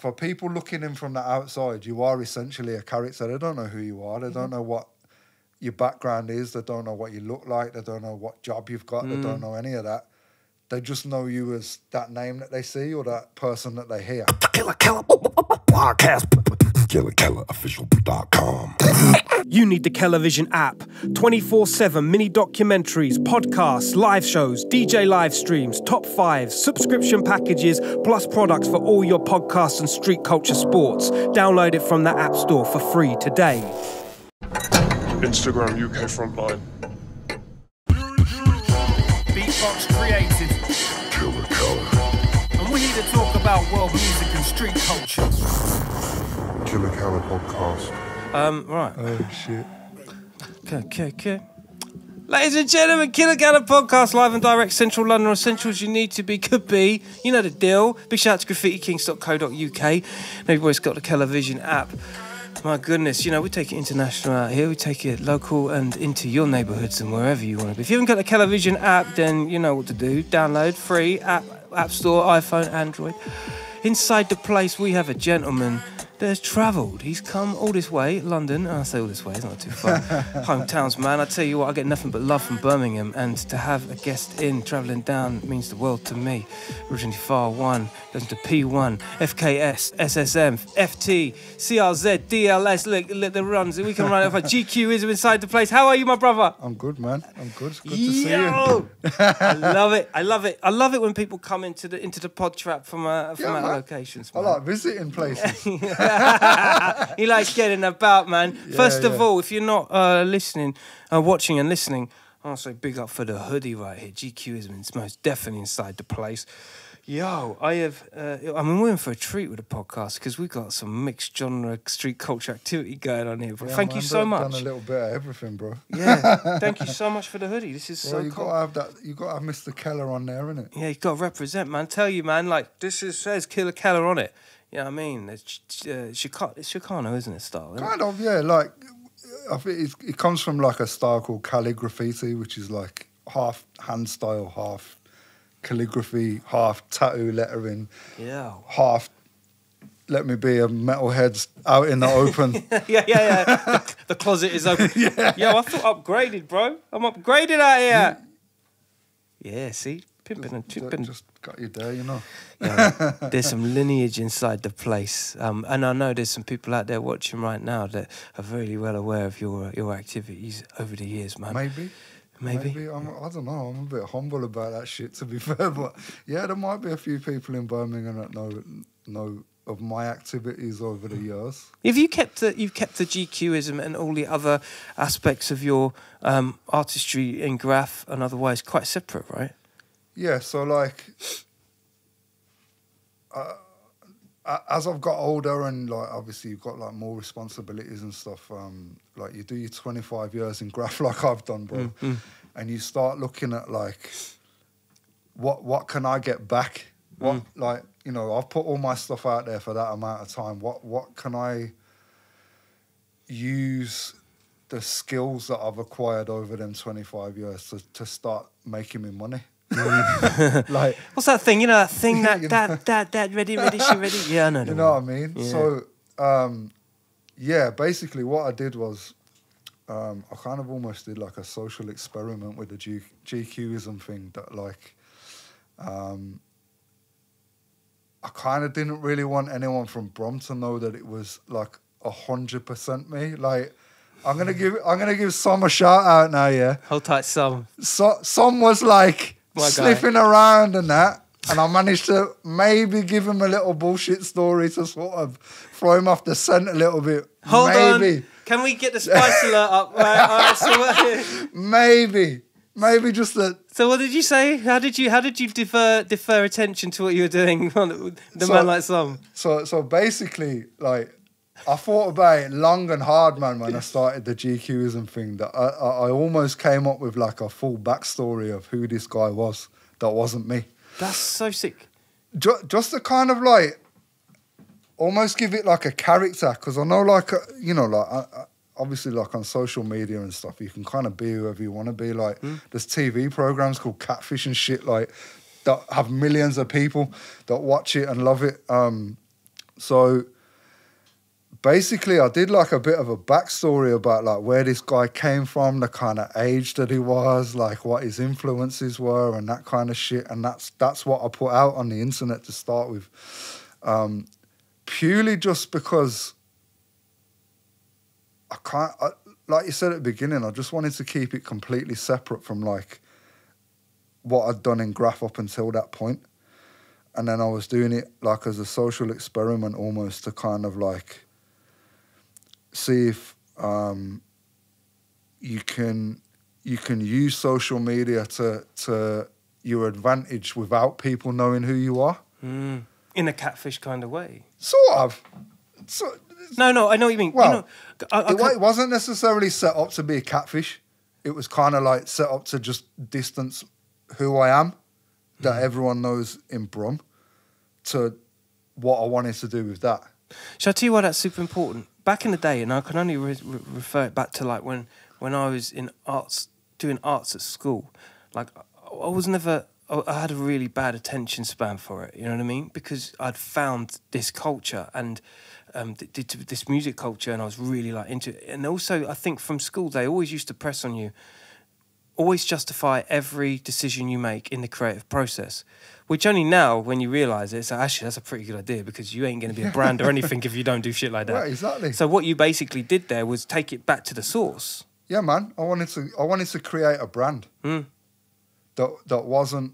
For people looking in from the outside, you are essentially a character. They don't know who you are. They don't mm-hmm. know what your background is. They don't know what you look like. They don't know what job you've got. They don't mm. know any of that. They just know you as that name that they see or that person that they hear. Killa Kela podcast. KillaKelaOfficial.com. You need the Kelavision app. 24 7 mini documentaries, podcasts, live shows, DJ live streams, top fives, subscription packages, plus products for all your podcasts and street culture sports. Download it from the App Store for free today. Instagram UK Frontline. Beatbox created, Killa Kela. and we're here to talk about world music and street culture. Killa Kela podcast. Um, right. Oh, shit. Okay, okay, okay. Ladies and gentlemen, Killa Kela podcast live and direct, Central London, essentials you need to be, could be. You know the deal. Big shout out to graffitikings.co.uk. Now always got the Kelavision app. My goodness, you know, we take it international out here, we take it local and into your neighbourhoods and wherever you want to be. If you haven't got the Kelavision app, then you know what to do. Download free, app, app Store, iPhone, Android. Inside the place, we have a gentleman that has travelled. He's come all this way, London. I say all this way, it's not too far. Hometowns, man. I tell you what, I get nothing but love from Birmingham, and to have a guest in travelling down means the world to me. Originally Far One, goes into P.Won, FKS, SSM, FT, CRZ, DLS. Look, look the runs. We can run it off. Gkue is inside the place. How are you, my brother? I'm good, man. I'm good. It's good to see you. I love it. I love it. I love it when people come into the into the pod trap from uh, from Yeah, out man. locations. I man. like visiting places. he likes getting about, man. First of yeah. all, if you're not uh, listening, uh, watching and listening, I'll say big up for the hoodie right here. Gkue is most definitely inside the place. Yo, I have. Uh, I mean, we're in for a treat with the podcast because we've got some mixed genre street culture activity going on here. Yeah, thank man, you so much. Done a little bit of everything, bro. Yeah, thank you so much for the hoodie. This is Well, so you cool. gotta have that. You gotta have Mr. Kela on there, innit? Yeah, you got to represent, man. Tell you, man, like, this is, says Killa Kela on it. You know what I mean? It's, uh, Chicago, it's Chicano, isn't it, style? isn't it? Kind of, yeah. Like, I think it's, it comes from like a style called calligraphy, which is like half hand style, half calligraphy, half tattoo lettering, Yeah. half. Let me be a metalhead out in the open. yeah, yeah, yeah. The, the closet is open. yeah. Yo, I feel upgraded, bro. I'm upgraded out here. Yeah, see? Pimping and chipping. Just got you there, you know. Yeah, there's some lineage inside the place, um, and I know there's some people out there watching right now that are very well aware of your your activities over the years, man. Maybe. Maybe. Maybe. I'm, I don't know. I'm a bit humble about that shit, to be fair. But yeah, there might be a few people in Birmingham that know know of my activities over the years. Have you kept the you've kept the Gkueism and all the other aspects of your um, artistry in graff and otherwise quite separate, right? Yeah, so like, uh, as I've got older and like obviously you've got like more responsibilities and stuff. Um, like you do your 25 years in graff like I've done, bro, and you start looking at like, what what can I get back? What like you know I've put all my stuff out there for that amount of time. What what can I use? The skills that I've acquired over them 25 years to, to start making me money. like What's that thing? You know that thing that You know. that that that ready ready she ready. Yeah, I know. You know what I mean? Yeah. So, um, yeah, basically what I did was um, I kind of almost did like a social experiment with the G- Gkueism thing that like um, I kind of didn't really want anyone from Brum to know that it was like a hundred percent me. Like I'm gonna give I'm gonna give Som a shout out now, yeah. Hold tight, some. So, some was like My guy. sniffing around and that, and I managed to maybe give him a little bullshit story to sort of throw him off the scent a little bit. Hold maybe, on. Can we get the spice alert up? So, maybe, maybe just a. so what did you say? How did you how did you defer defer attention to what you were doing on the So- man like some? So, so basically, like, I thought about it long and hard, man, when I started the Gkueism thing. That I, I, I almost came up with like a full backstory of who this guy was. That wasn't me. That's so sick. ju- just to kind of like almost give it like a character because I know like uh, you know like I, I, obviously like on social media and stuff you can kind of be whoever you want to be like there's TV programs called Catfish and shit like that have millions of people that watch it and love it um So basically, I did like a bit of a backstory about like where this guy came from, the kind of age that he was, like what his influences were, and that kind of shit. And that's that's what I put out on the internet to start with, um, purely just because I can't. I, like you said at the beginning, I just wanted to keep it completely separate from like what I'd done in graff up until that point. And then I was doing it like as a social experiment almost to kind of like see if um, you can you can use social media to to your advantage without people knowing who you are. Mm. In a catfish kind of way. Sort of. So, No, no, I know what you mean. Well, you know, I, I it, it wasn't necessarily set up to be a catfish. It was kind of like set up to just distance who I am, that Mm-hmm. everyone knows in Brum, to what I wanted to do with that. Shall I tell you why that's super important? Back in the day, and I can only re- re- refer it back to like when when I was in arts, doing arts at school. Like I was never, I I had a really bad attention span for it. You know what I mean? Because I'd found this culture and um, th- th- this music culture, and I was really like into it. And also, I think from school they always used to press on you. Always justify every decision you make in the creative process, which only now, when you realise it, it's like, actually that's a pretty good idea because you ain't going to be a brand or anything if you don't do shit like that. Right, exactly. So what you basically did there was take it back to the source. Yeah, man. I wanted to. I wanted to create a brand Mm. that that wasn't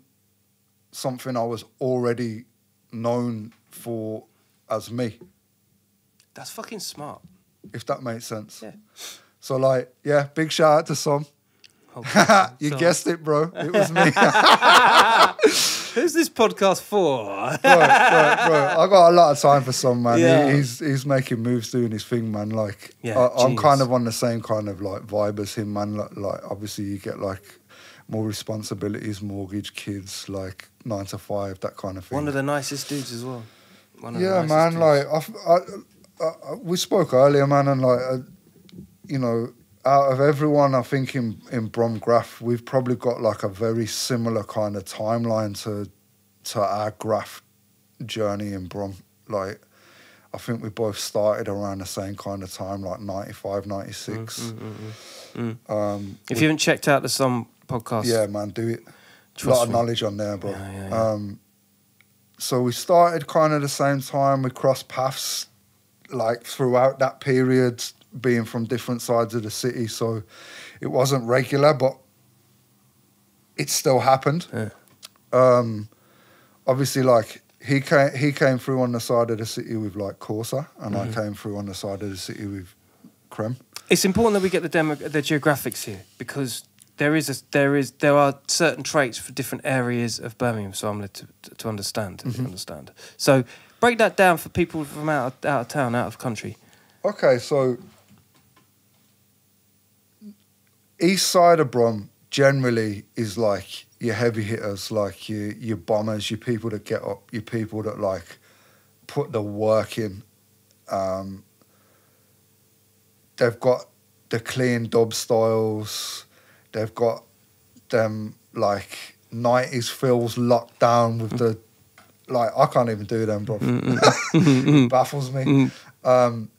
something I was already known for as me. That's fucking smart. If that makes sense. Yeah. So like, yeah, big shout out to Som. You So- guessed it, bro. It was me. Who's this podcast for? bro, bro, bro, I got a lot of time for some man. He- Yeah. he's he's making moves, doing his thing, man. Like Yeah, I, I'm kind of on the same kind of like vibe as him, man. Like, like obviously you get like more responsibilities, mortgage, kids, like nine to five, that kind of thing. One of the nicest dudes as well. One of yeah, man. dudes. Like I, I, I, we spoke earlier, man, and like uh, you know, out of everyone, I think in in Bromgraph, we've probably got like a very similar kind of timeline to to our graff journey in Brum. Like, I think we both started around the same kind of time, like 95, 96. Mm, mm, mm, mm. Um, If you haven't checked out the Some podcast, yeah, man, do it. A lot of knowledge on there, bro. Yeah, yeah, yeah. Um, so we started kind of the same time. We crossed paths like throughout that period, being from different sides of the city. So it wasn't regular, but it still happened. Yeah. Um, obviously, like he came, he came through on the side of the city with like Corsa, and Mm-hmm. I came through on the side of the city with Krem. it's important that we get the demo, the geographics here because there is a, there is there are certain traits for different areas of Birmingham. So I'm led to, to, to understand Mm-hmm. understand. So break that down for people from out of, out of town, out of country. Okay, so east side of Brum generally is like your heavy hitters, like your your bombers, your people that get up, your people that like put the work in. Um, they've got the clean dub styles. They've got them like nineties feels locked down with the like I can't even do them, bro. Baffles me. Um,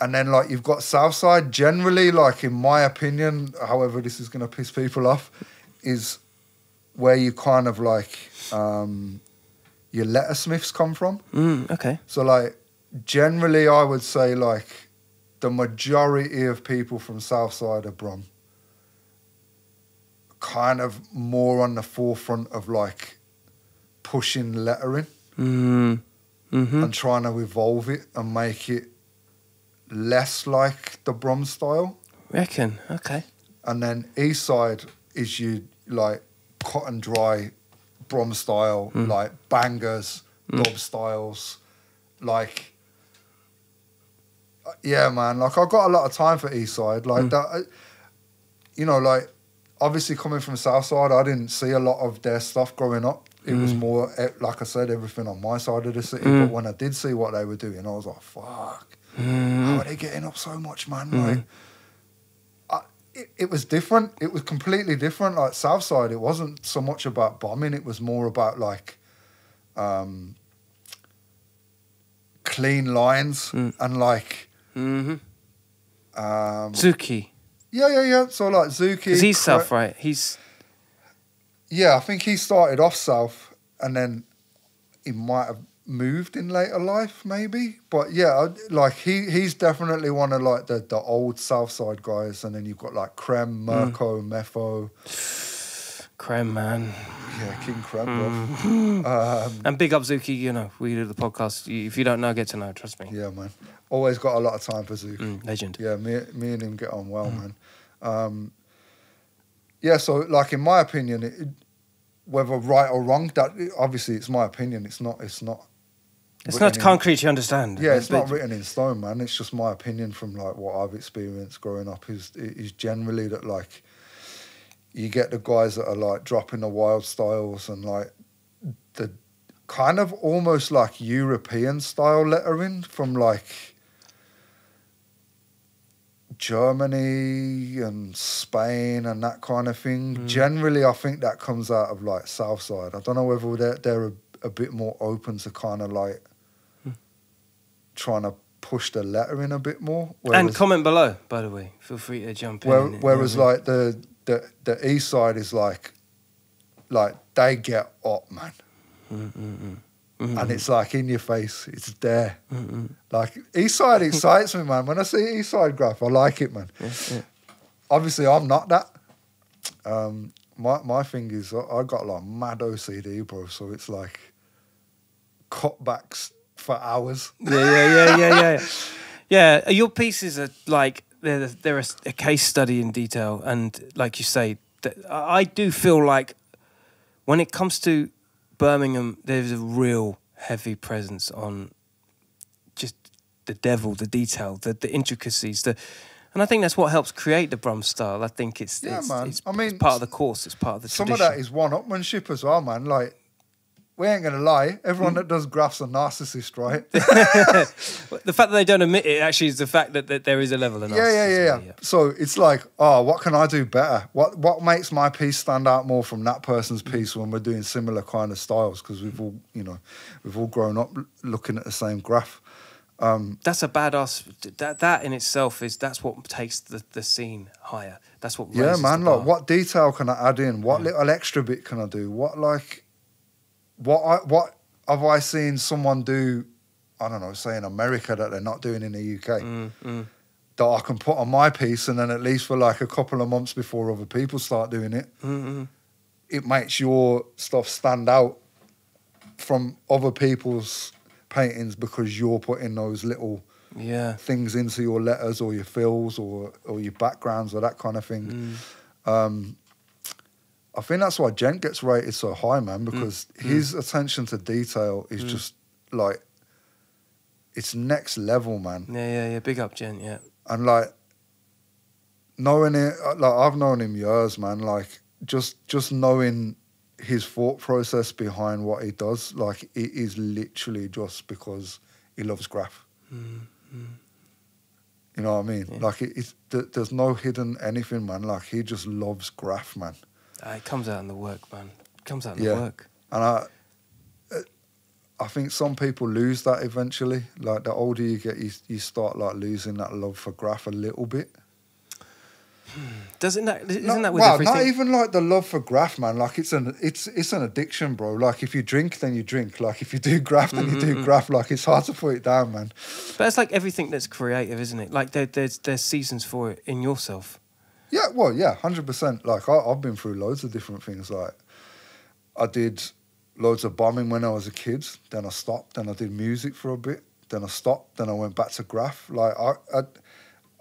and then like you've got Southside. Generally, like in my opinion, however this is gonna piss people off, is where you kind of like um, your lettersmiths come from. Mm, okay. So like generally, I would say like the majority of people from Southside of Brum kind of more on the forefront of like pushing lettering Mm, hmm and trying to evolve it and make it less like the Brum style. Reckon. Okay. And then East Side is you like cut and dry Brum style, like bangers, dub styles, like uh, yeah, man. Like I got a lot of time for East Side, like that. uh, You know, like obviously coming from South Side, I didn't see a lot of their stuff growing up. It was more, eh, like I said, everything on my side of the city. But when I did see what they were doing, I was like, fuck, how are they getting up so much, man? Like, I, it, it was different. It was completely different. Like Southside, it wasn't so much about bombing. It was more about like um, clean lines Mm. and like hmm um, Zuki, yeah, yeah, yeah. So like Zuki, he's Cra- South, right? He's Yeah, I think he started off south, and then he might have moved in later life, maybe. But yeah, like he he's definitely one of like the the old South Side guys, and then you've got like Krem, Mirko, Mefo, Krem man. yeah, King Krem, bro. Um, And big up Zuki, you know, we do the podcast. If you don't know, get to know, trust me. yeah, man. Always got a lot of time for Zook. Mm, legend. Yeah, me, me and him get on well, man. Um, yeah, so like in my opinion, it- whether right or wrong, that obviously it's my opinion. It's not. It's not. It's not in- concrete, you understand. Yeah, it's not written in stone, man. It's just my opinion from like what I've experienced growing up. Is is generally that like you get the guys that are like dropping the wild styles and like the kind of almost like European style lettering from like Germany and Spain and that kind of thing. Mm. Generally, I think that comes out of like Southside. I don't know whether they're, they're a, a bit more open to kind of like. Trying to push the lettering a bit more. and comment below, by the way. Feel free to jump in. where, and- whereas like the, the the east side is like like they get up, man. Mm, mm, mm. Mhm. And it's like in your face, it's there. Mm, mm. Like East Side excites me, man. When I see East Side graff, I like it, man. Yeah, yeah. Obviously, I'm not that. Um, my my thing is, I, I got like mad OCD, bro. So it's like cutbacks for hours. yeah, yeah, yeah, yeah, yeah. Yeah, your pieces are like they're they're a, a case study in detail, and like you say, I do feel like when it comes to Birmingham, there's a real heavy presence on just the devil, the detail, the the intricacies, the. And I think that's what helps create the Brum style. I think it's, Yeah, it's, man. it's, I mean, part of the course. It's part of the Some tradition. of that is one-upmanship as well, man. Like we ain't gonna lie, everyone Mm. that does graffs are narcissist, right? the fact that they don't admit it actually is the fact that, that there is a level of yeah, yeah, yeah, yeah. there, So it's like, oh, what can I do better? What what makes my piece stand out more from that person's piece when we're doing similar kind of styles? Because we've all, you know, we've all grown up looking at the same graff. Um, That's a badass. That that in itself is that's what takes the, the scene higher. That's what. yeah, man. Like, what detail can I add in? What Yeah. little extra bit can I do? What like, what I what have I seen someone do? I don't know, say in America that they're not doing in the UK. Mm, mm. That I can put on my piece, and then at least for like a couple of months before other people start doing it, Mm, mm. it makes your stuff stand out from other people's paintings because you're putting those little Yeah. things into your letters or your fills or or your backgrounds or that kind of thing. Mm. Um, I think that's why Gent gets rated so high, man, because Mm. his attention to detail is just like it's next level, man. Yeah, yeah, yeah. Big up, Jen. Yeah. And like knowing it, like I've known him years, man. Like just just knowing his thought process behind what he does, like it is literally just because he loves graff. Mm, mm. You know what I mean? Yeah. Like it, it's th- there's no hidden anything, man. Like he just loves graff, man. Ah, it comes out in the work, man. It comes out in Yeah. the work. And I, uh, I think some people lose that eventually. Like the older you get, you you start like losing that love for graff a little bit. Doesn't that? Isn't Not- that with well, everything? not even like the love for graff, man. Like it's an it's it's an addiction, bro. Like if you drink, then you drink. Like if you do graff, then you Mm-hmm, do graff. Like it's hard to put it down, man. But it's like everything that's creative, isn't it? Like there, there's there's seasons for it in yourself. Yeah, well, yeah, hundred percent. Like I, I've been through loads of different things. Like I did loads of bombing when I was a kid. Then I stopped. Then I did music for a bit. Then I stopped. Then I went back to graff. Like I, I,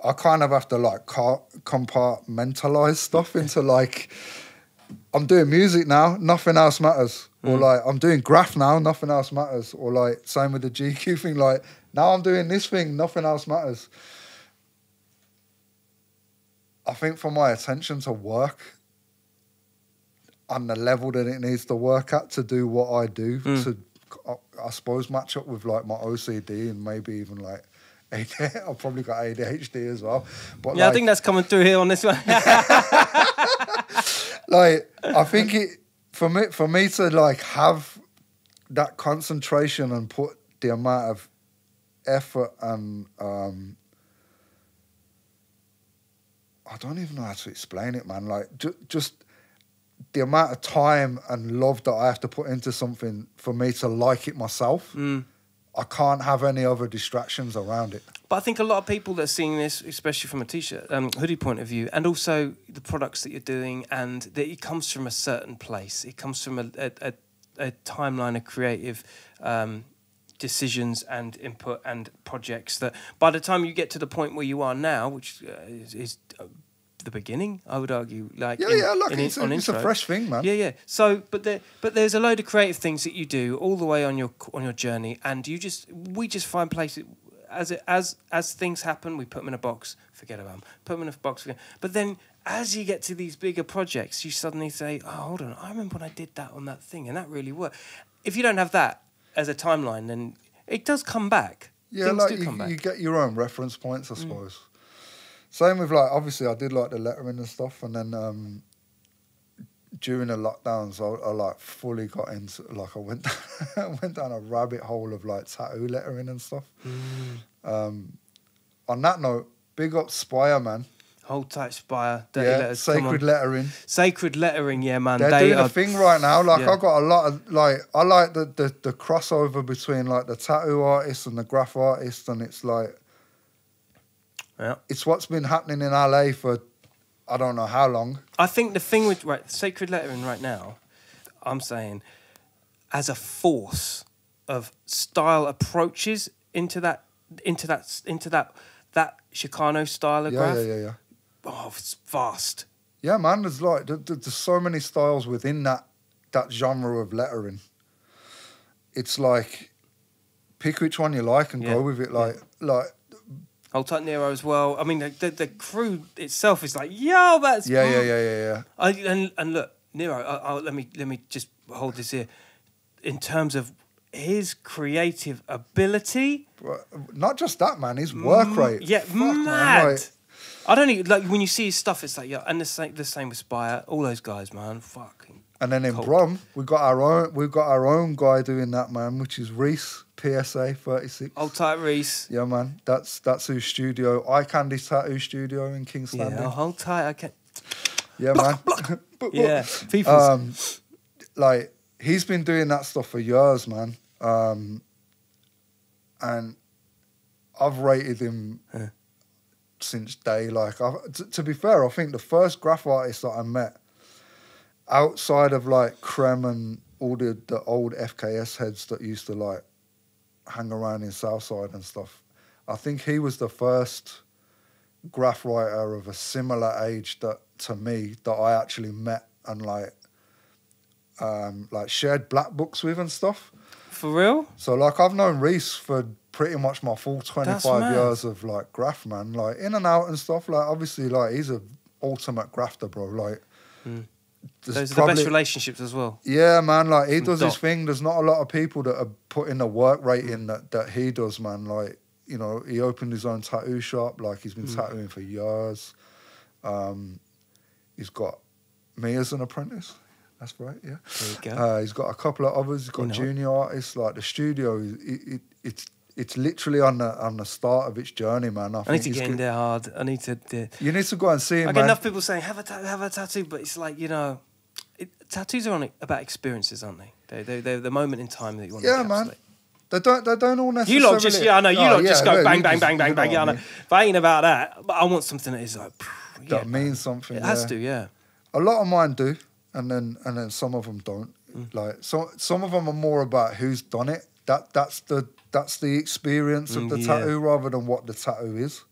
I kind of have to like compartmentalize stuff into like I'm doing music now. Nothing else matters. Or Mm. like I'm doing graff now. Nothing else matters. Or like same with the Gkue thing. Like now I'm doing this thing. Nothing else matters. I think for my attention to work on the level that it needs to work at to do what I do Mm. to, I- I suppose, match up with like my OCD and maybe even like ADHD. I've probably got ADHD as well. But Yeah, like, I think that's coming through here on this one. like I think it for me for me to like have that concentration and put the amount of effort and um, I don't even know how to explain it, man. Like ju- just the amount of time and love that I have to put into something for me to like it myself. Mm. I can't have any other distractions around it. But I think a lot of people that are seeing this, especially from a t-shirt, um, hoodie point of view, and also the products that you're doing, and that it comes from a certain place. It comes from a a, a, a timeline of creative um, decisions and input and projects that by the time you get to the point where you are now, which uh, is, is uh, the beginning, I would argue. Like Yeah, in- yeah, look, in- it's, a, it's a fresh thing, man. Yeah, yeah. So, but there, but there's a load of creative things that you do all the way on your on your journey, and you just we just find places as it as as things happen, we put them in a box, forget about them, put them in a box, forget. But then as you get to these bigger projects, you suddenly say, "Oh, hold on, I remember when I did that on that thing, and that really worked." If you don't have that as a timeline, then it does come back. Yeah, Things like you. Mm. you get your own reference points, I suppose. Same with like obviously I did like the lettering and stuff, and then um, during the lockdowns, I, I like fully got into like I went I went down a rabbit hole of like tattoo lettering and stuff. Mm. Um, on that note, big up Spire, man. Hold tight, Spire. Dirty yeah, letters. sacred lettering. Sacred lettering, yeah, man. They're they doing are a thing right now. Like yeah. I got a lot of like I like the, the the crossover between like the tattoo artist and the graff artist, and it's like Yeah. it's what's been happening in LA for I don't know how long. I think the thing with right, sacred lettering right now, I'm saying, as a force of style approaches into that into that into that that Chicano Yeah, stylograph. yeah, yeah, yeah. Oh, it's vast. Yeah, man. There's like there, there- there's so many styles within that that genre of lettering. It's like pick which one you like and Yeah, go with it. Like like Hold tight Nero as well. I mean, the, the, the crew itself is like, yo, that's yeah, yeah, yeah, yeah, yeah. I, and and look, Nero. I, I, let me let me just hold this here. In terms of his creative ability, not just that, man. His work Mm, rate. Yeah, Fuck, man, mad. like- I don't even like when you see his stuff. It's like yeah, and the same the same with Spire. All those guys, man, fucking. And then in Cold. Brum, we got our own. We've got our own guy doing that, man, which is Reese PSA thirty six. Old tight Reese. Yeah, man. That's that's whose studio. Eye Candy Tattoo Studio in King's Yeah, hold tight. I can. Yeah, man. Yeah, people. um, like he's been doing that stuff for years, man. Um, and I've rated him Yeah. Since day. Like, i t- to be fair, I think the first graff artist that I met outside of like Krem and all the the old FKS heads that used to like hang around in Southside and stuff. I think he was the first graff writer of a similar age that to me that I actually met and like um like shared black books with and stuff. For real? So like I've known Reese for pretty much my full twenty That's five mad. years of like graff man, like in and out and stuff. Like obviously like he's a ultimate grafter, bro. Like Mm. there's Those are the best relationships as well. yeah, man. Like he does his thing. There's not a lot of people that are putting the work rate in that that he does, man. Like you know, he opened his own tattoo shop. Like he's been Mm. tattooing for years. Um, he's got me as an apprentice. That's right. Yeah. There you go. Uh, he's got a couple of others. He's got You know. junior artists. Like the studio, is- it, it, it's it's literally on the on the start of its journey, man. I, I need think to he's get in good- there hard. I need to. do- You need to go and see him, I get man. enough people saying have a ta- have a tattoo, but it's like you know, it, tattoos are on about experiences, aren't they? They they they're the moment in time that you want Yeah, to man. They don't. They don't all necessarily. You lot just yeah, I know. You Oh, lot just go no, bang bang just- bang bang bang. Yeah, I know. But I ain't about that. But I want something that is like yeah, That means something. It has to, yeah. A lot of mine do, and then and then some of them don't. Mm. Like so, some of them are more about who's done it. That that's the that's the experience of Mm, the yeah. tattoo rather than what the tattoo is.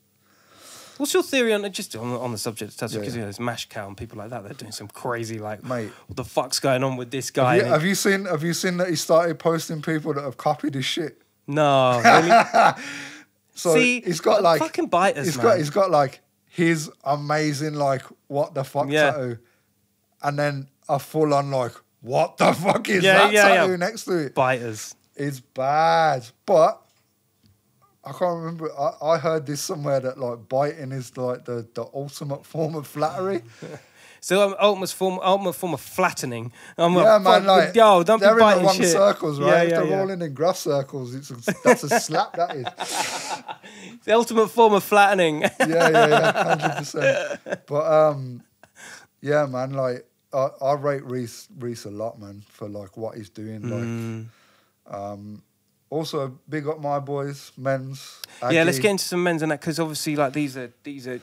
What's your theory on just on, on the subject of tattoo? Because yeah. you know, there's Mash Cow and people like that. They're doing some crazy like, Mate. what the fuck's going on with this guy? Have you, have you seen Have you seen that he started posting people that have copied his shit? no, really? So See, he's got like fucking biters, He's man. got he's got like his amazing like what the fuck Yeah. tattoo, and then a full on like what the fuck is Yeah, that yeah, yeah. tattoo next to it? biters. It's bad, but I can't remember. I, I heard this somewhere that like biting is like the, the ultimate form of flattery. So um, ultimate form, ultimate form of flattening. I'm yeah, like, man. Like yo, don't be they're in biting the wrong shit. circles, right? Yeah, if yeah, they're yeah. rolling in grass circles, it's a, that's a slap. That is. The ultimate form of flattening. yeah, yeah, yeah, hundred percent. But um, yeah, man, like I, I rate Reese Reese a lot, man, for like what he's doing. Mm. Um, also big up my boys, men's. yeah, let's get into some men's and that because obviously, like these are these are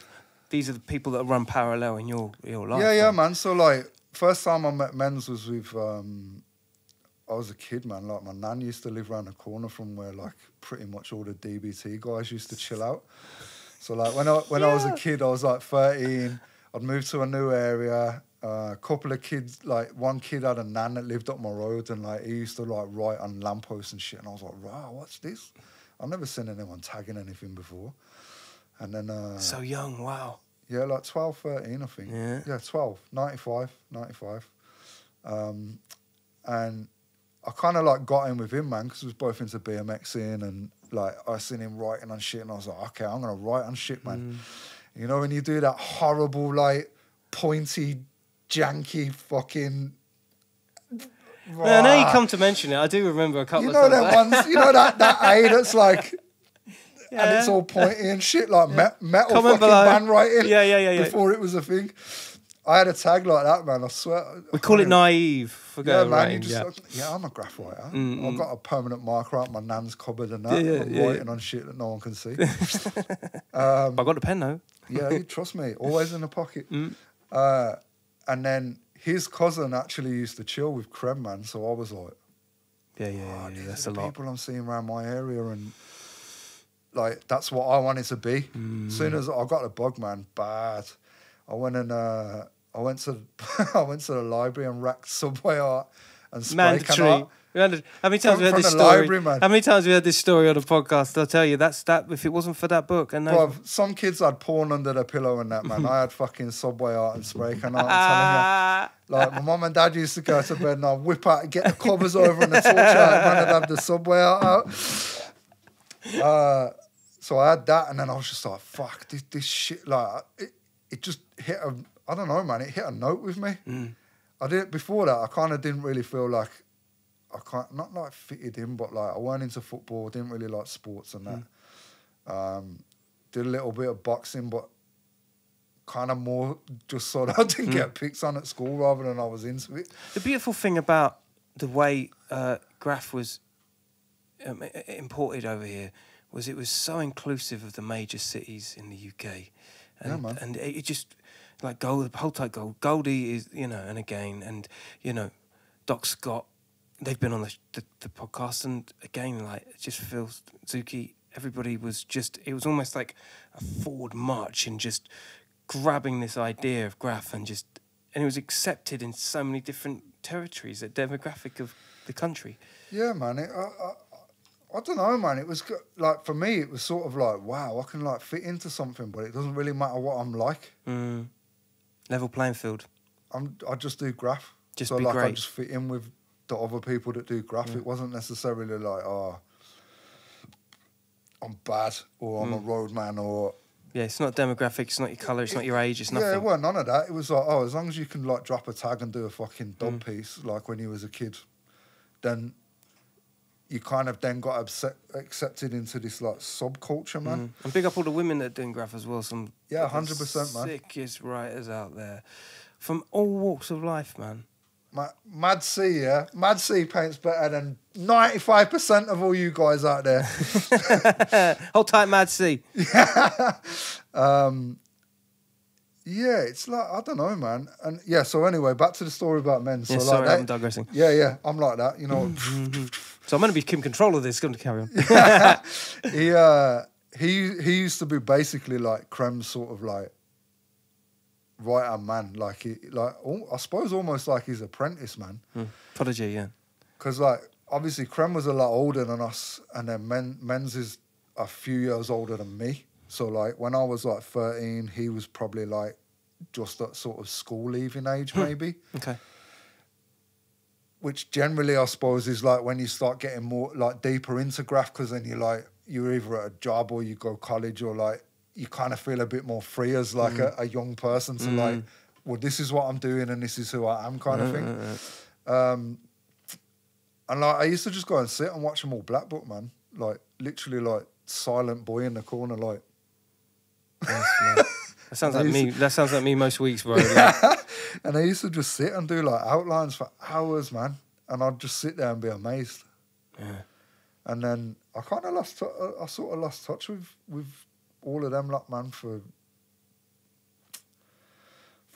these are the people that run parallel in your your life. Yeah, yeah, man. man. So like, first time I met men's was with. Um, I was a kid, man. Like my nan used to live around the corner from where like pretty much all the DBT guys used to chill out. So like when I when I was a kid, I was like thirteen. I'd moved to a new area. Uh, a couple of kids, like one kid had a nan that lived up my road, and like he used to like write on lampposts and shit. And I was like, "Wow, what's this?" I've never seen anyone tagging anything before. And then uh, So young, wow. yeah, like 12, 13, I think. Yeah. Yeah, 12, 95, 95. Um, and I kind of like got in with him, man, because we was both into BMXing and like I seen him writing on shit and I was like, okay, I'm going to write on shit, man. Mm. You know, when you do that horrible, like pointy, janky fucking. Yeah, now you come to mention it, I do remember a couple You know times. that ones, you know that that A that's like, and it's all pointy and shit, like me- metal Comment fucking below. band writing. Yeah, yeah, yeah, yeah. Before it was a thing, I had a tag like that, man. I swear. We call it naive for Yeah, man. writing. Just yeah. like, yeah, I'm a graff writer. Mm, I've got a permanent marker out my nan's cupboard and that. Yeah, yeah, I'm yeah, writing on shit that no one can see. I got a pen though. yeah, you trust me, always in the pocket. Mm. Uh, and then his cousin actually used to chill with Krem, man. So I was like, Yeah, yeah, yeah. oh, yeah, that's a lot. people I'm seeing around my area, and like that's what I wanted to be. Mm. As soon as I got the bug, man, bad. I went and uh, I went to I went to the library and racked subway art and spray can Mandatory. How many times From- we had this story? library. How many times we heard this story on the podcast? I'll tell you, that's that. If it wasn't for that book, and those, some kids had porn under their pillow and that, man. I had fucking subway art and spray can art. I'm telling you. Like my mum and dad used to go to bed and I'd whip out, get the covers over and the torch out, and I'd have the subway art out. Uh, so I had that, and then I was just like, "Fuck this, this shit!" Like it, it just hit a, I don't know, man. It hit a note with me. I did before that. I kind of didn't really feel like I can't not like fitted in, but like I weren't into football. Didn't really like sports and that. Um, did a little bit of boxing, but kind of more just so that I didn't get picked on at school rather than I was into it. the beautiful thing about the way uh, Graff was um, imported over here was it was so inclusive of the major cities in the UK, and Yeah, man. and it, just like Gold, hold tight, Gold, Goldie is you know, and again, and you know, Doc Scott, they've been on the, the the podcast, and again, like it just feels Zuki. Everybody was just it was almost like a forward march in just grabbing this idea of graff and just and it was accepted in so many different territories, the demographic of the country. Yeah, man. It, I, I, I don't know, man. It was like for me, it was sort of like, wow, I can like fit into something, but it doesn't really matter what I'm like. Mm. Level playing field. I'm I just do graff. Just so be like I great. just fit in with the other people that do graff. It wasn't necessarily like, oh, I'm bad or I'm a Mm. road man or Yeah, it's not demographic, it's not your colour, it's not your age, it's yeah, it nothing. wasn't none of that. It was like, oh, as long as you can like drop a tag and do a fucking dub Mm. piece like when you was a kid, then you kind of then got accept- accepted into this like subculture, man. Mm. And big up all the women that are doing graff as well. Some Yeah, 100%, man. Sickest writers out there, from all walks of life, man. Ma- Mad C, yeah, Mad C paints better than ninety five percent of all you guys out there. Hold tight, Mad C. um, yeah, it's like I don't know, man. And yeah, so anyway, back to the story about men. So Yeah, like sorry, they- I'm digressing. Yeah, yeah, I'm like that. You know, So I'm going to be in control of this. Going to carry on. he uh, he he used to be basically like Krem's sort of like right hand man, like he like al- I suppose almost like his apprentice man. Mm. Prodigy, yeah. Because like obviously Krem was a lot older than us, and then Men Men's is a few years older than me. So like when I was like thirteen, he was probably like just that sort of school leaving age, maybe. Okay. Which generally I suppose is like when you start getting more like deeper into graff, because then you're like you're either at a job or you go college or like you kind of feel a bit more free as like mm. a, a young person to like mm. well, this is what I'm doing and this is who I am, kind of mm, thing. Um, and like I used to just go and sit and watch them all Black Book, man. Like literally, like silent boy in the corner, like. That sounds like me. That sounds like me most weeks, bro. Like, And I used to just sit and do like outlines for hours, man. And I'd just sit there and be amazed. Yeah. And then I kind of lost, tou- I sort of lost touch with with all of them, like man, for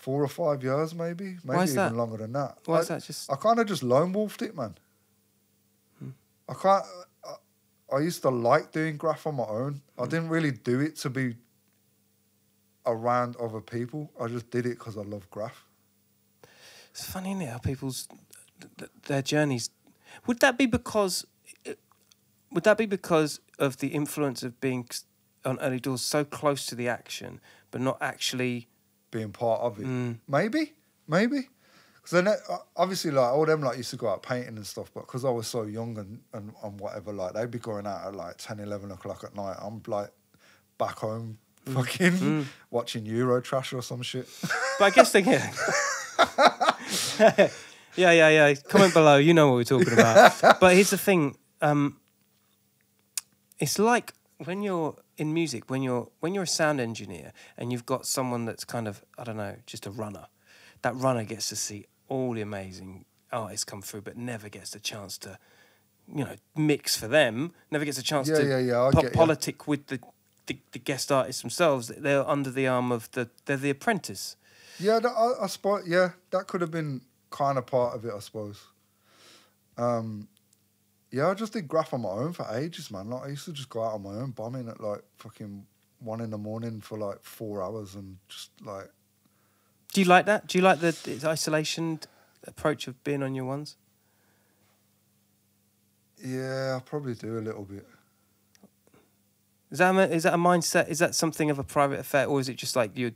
four or five years, maybe, maybe is even that? longer than that. why I, is that just? I kind of just lone wolfed it, man. Hmm. I can't. I, I used to like doing graff on my own. I hmm. didn't really do it to be around other people. I just did it because I love graff. It's funny, isn't it? How people's th- th- their journeys. Would that be because? Would that be because of the influence of being on early doors so close to the action, but not actually? being part of it. Mm. Maybe, maybe. Because then, uh, obviously, like all them like used to go out painting and stuff, but because I was so young and, and and whatever, like they'd be going out at like 10, 11 o'clock at night. I'm like back home, Mm. fucking watching Euro trash or some shit. But I guess they get. yeah, yeah, yeah. Comment below. You know what we're talking about. but here's the thing. Um, it's like when you're in music, when you're when you're a sound engineer and you've got someone that's kind of I don't know, just a runner. That runner gets to see all the amazing artists come through, but never gets the chance to, you know, mix for them. Never gets a chance Yeah, to yeah, yeah, I po- get ya. politic with the, the the guest artists themselves. They're under the arm of the. They're the apprentice. yeah, that, I, I suppose. Yeah, that could have been kind of part of it, I suppose. Um, yeah, I just did graff on my own for ages, man. Like I used to just go out on my own, bombing at like fucking one in the morning for like four hours, and just like Do you like that? Do you like the, isolation approach of being on your ones? Yeah, I probably do a little bit. Is that a, is that a mindset? Is that something of a private affair, or is it just like you?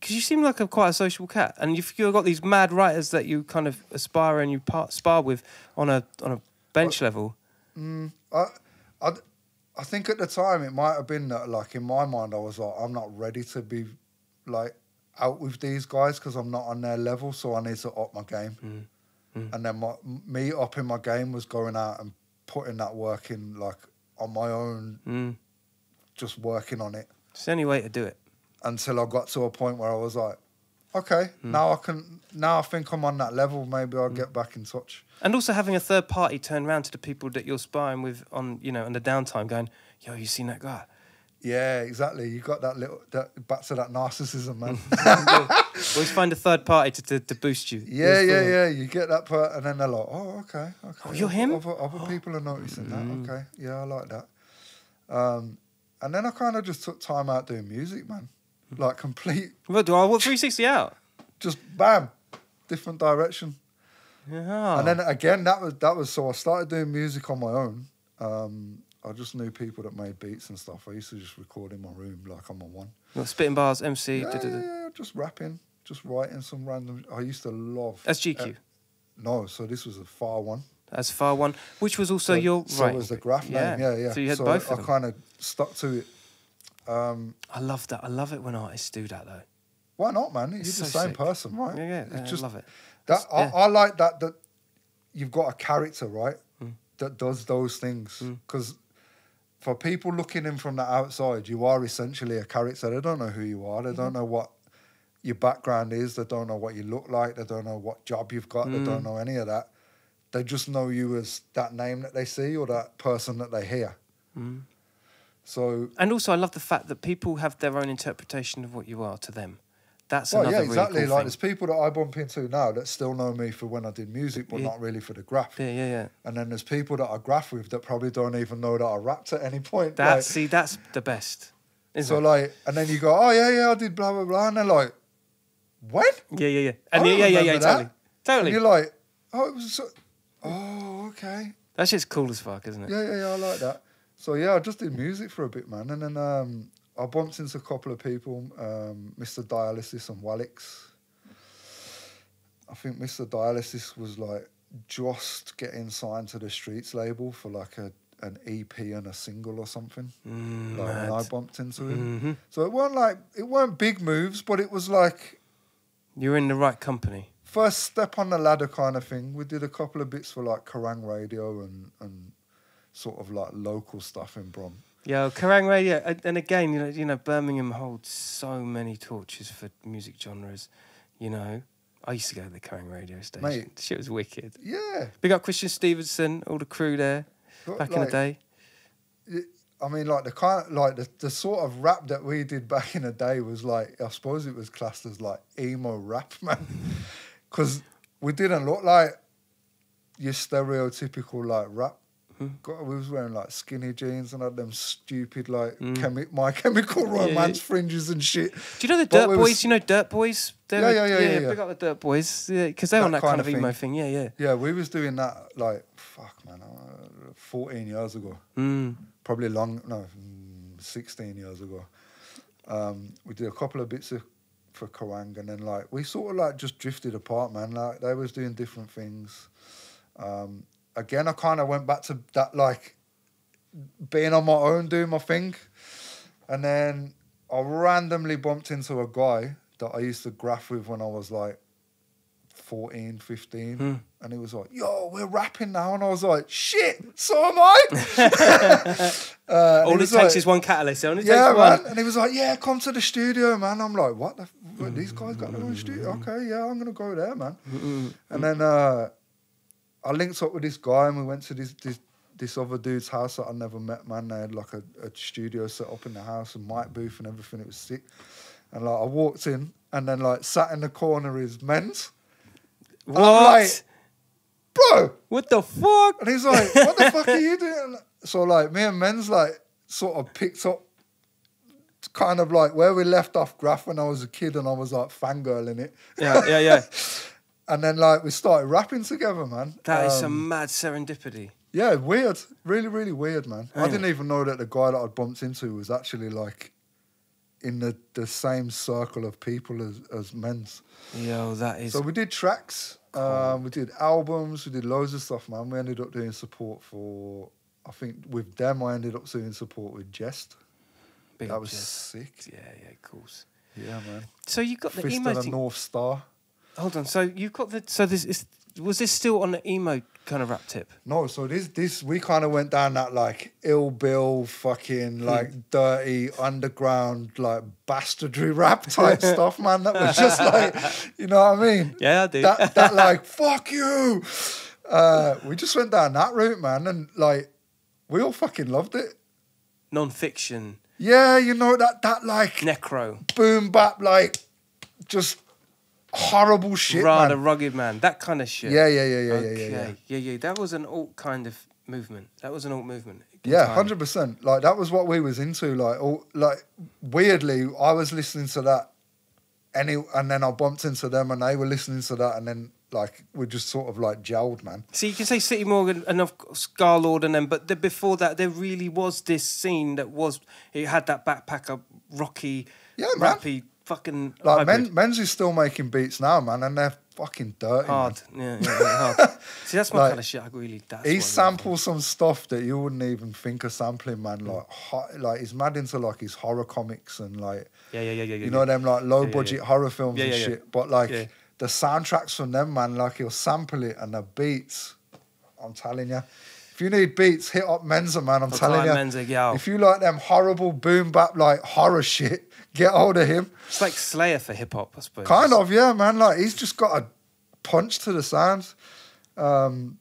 Because you seem like a quite a social cat, and you've, you've got these mad writers that you kind of aspire and you par, spar with on a on a bench level. Mm, I, I, I think at the time it might have been that, like, in my mind, I was like, I'm not ready to be, like, out with these guys because I'm not on their level, so I need to up my game. And then my me upping my game was going out and putting that work in, like, on my own, Mm. just working on it It's the only way to do it. until I got to a point where I was like, okay, now I can, now I think I'm on that level. Maybe I'll get back in touch. And also having a third party turn around to the people that you're sparring with on you know on the downtime, going, "Yo, you seen that guy?" Yeah, exactly. You got that little, that, back to that narcissism, man. Always find a third party to, to, to boost you. Yeah, yeah, the- yeah. You get that part, and then they're like, "Oh, okay, okay." Oh, you're other, him? Other, other people are noticing Mm. that. Okay, yeah, I like that. Um, and then I kind of just took time out doing music, man. Like complete, What do I what 360 out? just bam, different direction. Yeah. And then again, that was that was so I started doing music on my own. Um, I just knew people that made beats and stuff. I used to just record in my room, like I'm on my one. Spitting bars, MC. Yeah, da, da, da. yeah, just rapping, just writing some random. I used to love. That's Gkue. uh, no, so this was a far one. That's far one, which was also so, your so right. was the graff name. Yeah, yeah. So you had so both I of them. kind of stuck to it. Um, I love that. I love it when artists do that though. why not, man? You're It's the so same sick. person, right? Yeah, yeah. It's I just love it. that. It's- I. I like that. That you've got a character, right? Mm. That does those things because. For people looking in from the outside, you are essentially a character. They don't know who you are. They Mm-hmm. don't know what your background is. They don't know what you look like. They don't know what job you've got. They Mm. don't know any of that. They just know you as that name that they see or that person that they hear. Mm. So And also, I love the fact that people have their own interpretation of what you are to them. That's Well, another yeah, exactly. really cool like thing. there's people that I bump into now that still know me for when I did music, but Yeah. not really for the graff. Yeah, yeah, yeah. And then there's people that I graff with that probably don't even know that I rapped at any point. That like, see, that's the best. Isn't so it? like, and then you go, oh yeah, yeah, I did blah blah blah, and they're like, when? yeah, yeah, yeah. And yeah, yeah, yeah, yeah, totally, totally. And you're like, oh, it was so, oh okay, That's just cool as fuck, isn't it? yeah, yeah, yeah, I like that. So yeah, I just did music for a bit, man, and then um, I bumped into a couple of people, um, Mr. Dialysis and Wallix. I think Mr. Dialysis was like just getting signed to the Streets label for like a an EP and a single or something. Mm, Like when I bumped into him. Mhm. So it weren't like it weren't big moves, but it was like You're in the right company. first step on the ladder kind of thing. We did a couple of bits for like Kerrang Radio and and sort of like local stuff in Brum. Yeah, Kerrang Radio, and- again, you know, you know, Birmingham holds so many torches for music genres. You know, I used to go to the Kerrang Radio station. Mate. Shit was wicked. Yeah, Big up Christian Stevenson, all the crew there but, back in the like, day. I mean, like the kind, like the, the sort of rap that we did back in the day was like, I suppose it was classed as like emo rap, man, because we didn't look like your stereotypical like rap. God, we was wearing like skinny jeans and had them stupid like chemi- my chemical Hmm. yeah. romance fringes and shit. Do you know the but Dirt we Boys? was- you know Dirt Boys? They're Yeah, a- yeah, yeah, yeah, yeah. Big up the Dirt Boys, yeah, because they're That on that kind, kind of of emo thing. Yeah, yeah. Yeah, we was doing that like fuck, man, uh, fourteen years ago. Mm. probably long no mm, 16 years ago um, we did a couple of bits of, for Kerrang and then like we sort of like just drifted apart man like they was doing different things um, again I kind of went back to that like being on my own doing my thing and then I randomly bumped into a guy that I used to graff with when I was like 14 15 Hmm. and he was like yo we're rapping now and I was like shit so am I Uh, All it takes like- is one catalyst. It only yeah, takes man. one. And he was like, "Yeah, come to the studio, man." I'm like, "What? The f- these guys got their own studio? Mm-hmm. Okay, yeah, I'm gonna go there, man." And then uh, I linked up with this guy, and we went to this this this other dude's house that I never met, man. They had like a, a studio set up in the house, and mic booth and everything. It was sick. And like, I walked in, and then like sat in the corner is men's, What? like- bro. what the fuck? And he's like, "What the fuck are you doing?" So like, me and Men's like sort of picked up, kind of like where we left off Graff when I was a kid, and I was like fangirling it, Yeah, yeah, yeah. and then like we started rapping together, man. That is Um, some mad serendipity. yeah, weird, really, really weird, man. I didn't even know that the guy that I'd bumped into was actually like in the the same circle of people as as Men's. Yo, that is. So we did tracks, um, we did albums, we did loads of stuff, man. We ended up doing support for, I think with them, I ended up doing support with Jehst. big that was Jess. sick. Yeah, yeah, of course. Yeah, man. So you got the Fist the. North Star. Hold on. So you've got the. So this is. Was this still on the emo kind of rap tip? No, so this this we kind of went down that like ill bill, fucking Hmm. like dirty underground like bastardry rap type stuff, man. That was just like, you know what I mean? Yeah, I do. that that like fuck you. Uh, we just went down that route, man, and like we all fucking loved it. Non Phixion, Yeah, you know that that like necro, boom bap like just horrible shit, rather man. rugged man, that kind of shit. Yeah, yeah, yeah, yeah, okay. yeah, yeah, yeah, yeah. That was an alt kind of movement. That was an alt movement. Yeah, hundred percent. Like that was what we was into. Like, all, like weirdly, I was listening to that, any, and then I bumped into them, and they were listening to that, and then like we just sort of like gelled, man. So you can say City Morgan and of course Scarlord and them, but the, before that, there really was this scene that was it had that backpacker, rocky, Yeah, man. rappy, fucking Like. Men, Men's is still making beats now, man, and they're fucking dirty. hard. Man. Yeah, yeah, yeah, hard. See, that's my Like, kind of shit. I really. That's He samples some stuff that you wouldn't even think of sampling, man. Mm. Like, ho- like he's mad into like his horror comics and like Yeah, yeah, yeah, yeah. yeah you know them like low Yeah, yeah, budget yeah. horror films Yeah, and yeah, yeah. shit. But like Yeah. the soundtracks from them, man, like he'll sample it and the beats. I'm telling you, if you need beats, hit up Menza, man. I'm I'll telling you. Menza. If you like them horrible boom bap like horror shit, get hold of him. It's like Slayer for hip hop, I suppose. Kind of, yeah, man. Like he's just got a punch to the sounds. Um,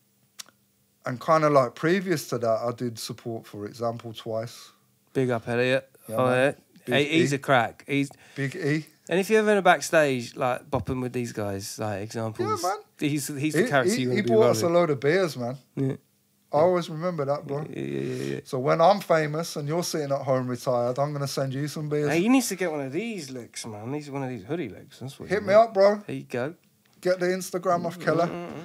and kind of like previous to that, I did support for example twice. Big up, Elliot. Yeah, oh, yeah. Hey, he's E. a crack. He's Big E. and if you're ever in a backstage, like bopping with these guys, like examples. Yeah, man. He's he's He, the character he, you he want to be He bought us a load of beers, man. Yeah. I always remember that, bro. Yeah, yeah, yeah, yeah. So when I'm famous and you're sitting at home retired, I'm gonna send you some beers. Hey, you need to get one of these looks, man. These one of these hoodie looks. That's what. Hit me need. up, bro. There you go. Get the Instagram off Kela. Mm-hmm.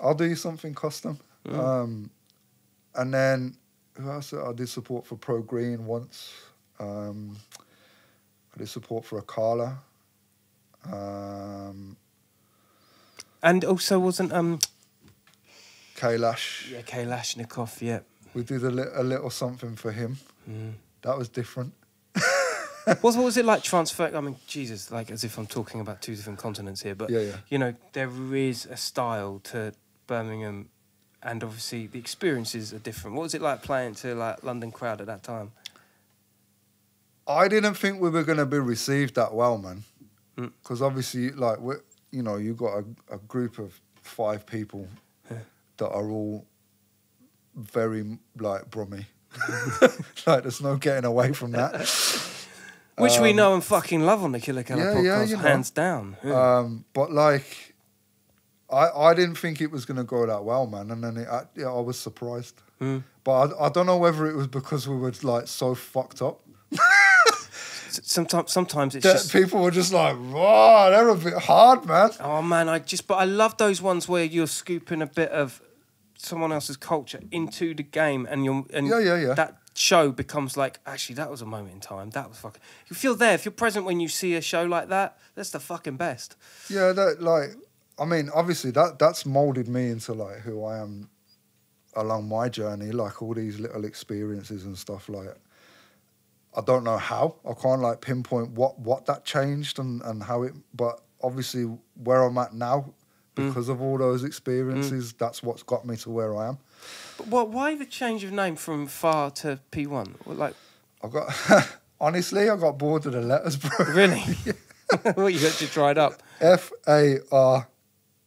I'll do you something custom. Um, and then who else? I did support for Pro Green once. Um, I did support for Akala. Um, And also wasn't um Kailash. yeah Kalashnikov yeah. We did a, li- a little something for him. Mm. That was different. what, what was it like transfer? I mean, Jesus, like as if I'm talking about two different continents here, but Yeah, yeah. you know, there is a style to Birmingham, and obviously the experiences are different. What was it like playing to like London crowd at that time? I didn't think we were going to be received that well, man. Mm. Because obviously, like, we you know, you got a, a group of five people that are all very, like, brummy. like, there's no getting away from that. Which we Um, know and fucking love on the Killa Kela yeah, podcast, yeah, you know. hands down. Yeah. Um, but, like, I, I didn't think it was going to go that well, man. And then it, I, yeah, I was surprised. Mm. But I, I don't know whether it was because we were, like, so fucked up. Sometimes, sometimes it's just. people were just like, "Wow, they're a bit hard, man." Oh man, I just but I love those ones where you're scooping a bit of someone else's culture into the game, and you're and Yeah, yeah, yeah. that show becomes like actually that was a moment in time. That was fucking. You feel there if you're present when you see a show like that. That's the fucking best. Yeah, that like, I mean, obviously that that's molded me into like who I am along my journey. Like all these little experiences and stuff. Like, I don't know how. I can't like pinpoint what what that changed and and how it. But obviously, where I'm at now, Mm. because of all those experiences, mm. that's what's got me to where I am. But what? Why the change of name from Far to P.Won? Well, Like I got honestly, I got bored of the letters, bro. really? what you got to try it up? F A R,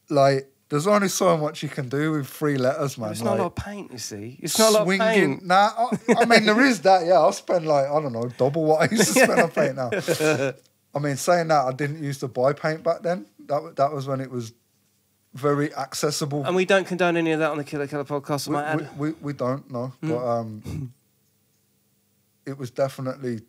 like. There's only so much you can do with three letters, man. It's not a lot of paint, you see. It's not a lot of paint. Nah, I, I mean there is that. Yeah, I'll spend like I don't know double what I used to spend on paint now. I mean, saying that, I didn't used to buy paint back then. That that was when it was very accessible. And we don't condone any of that on the Killa Kela podcast. I we, might add. we, we, we don't know, but um, it was definitely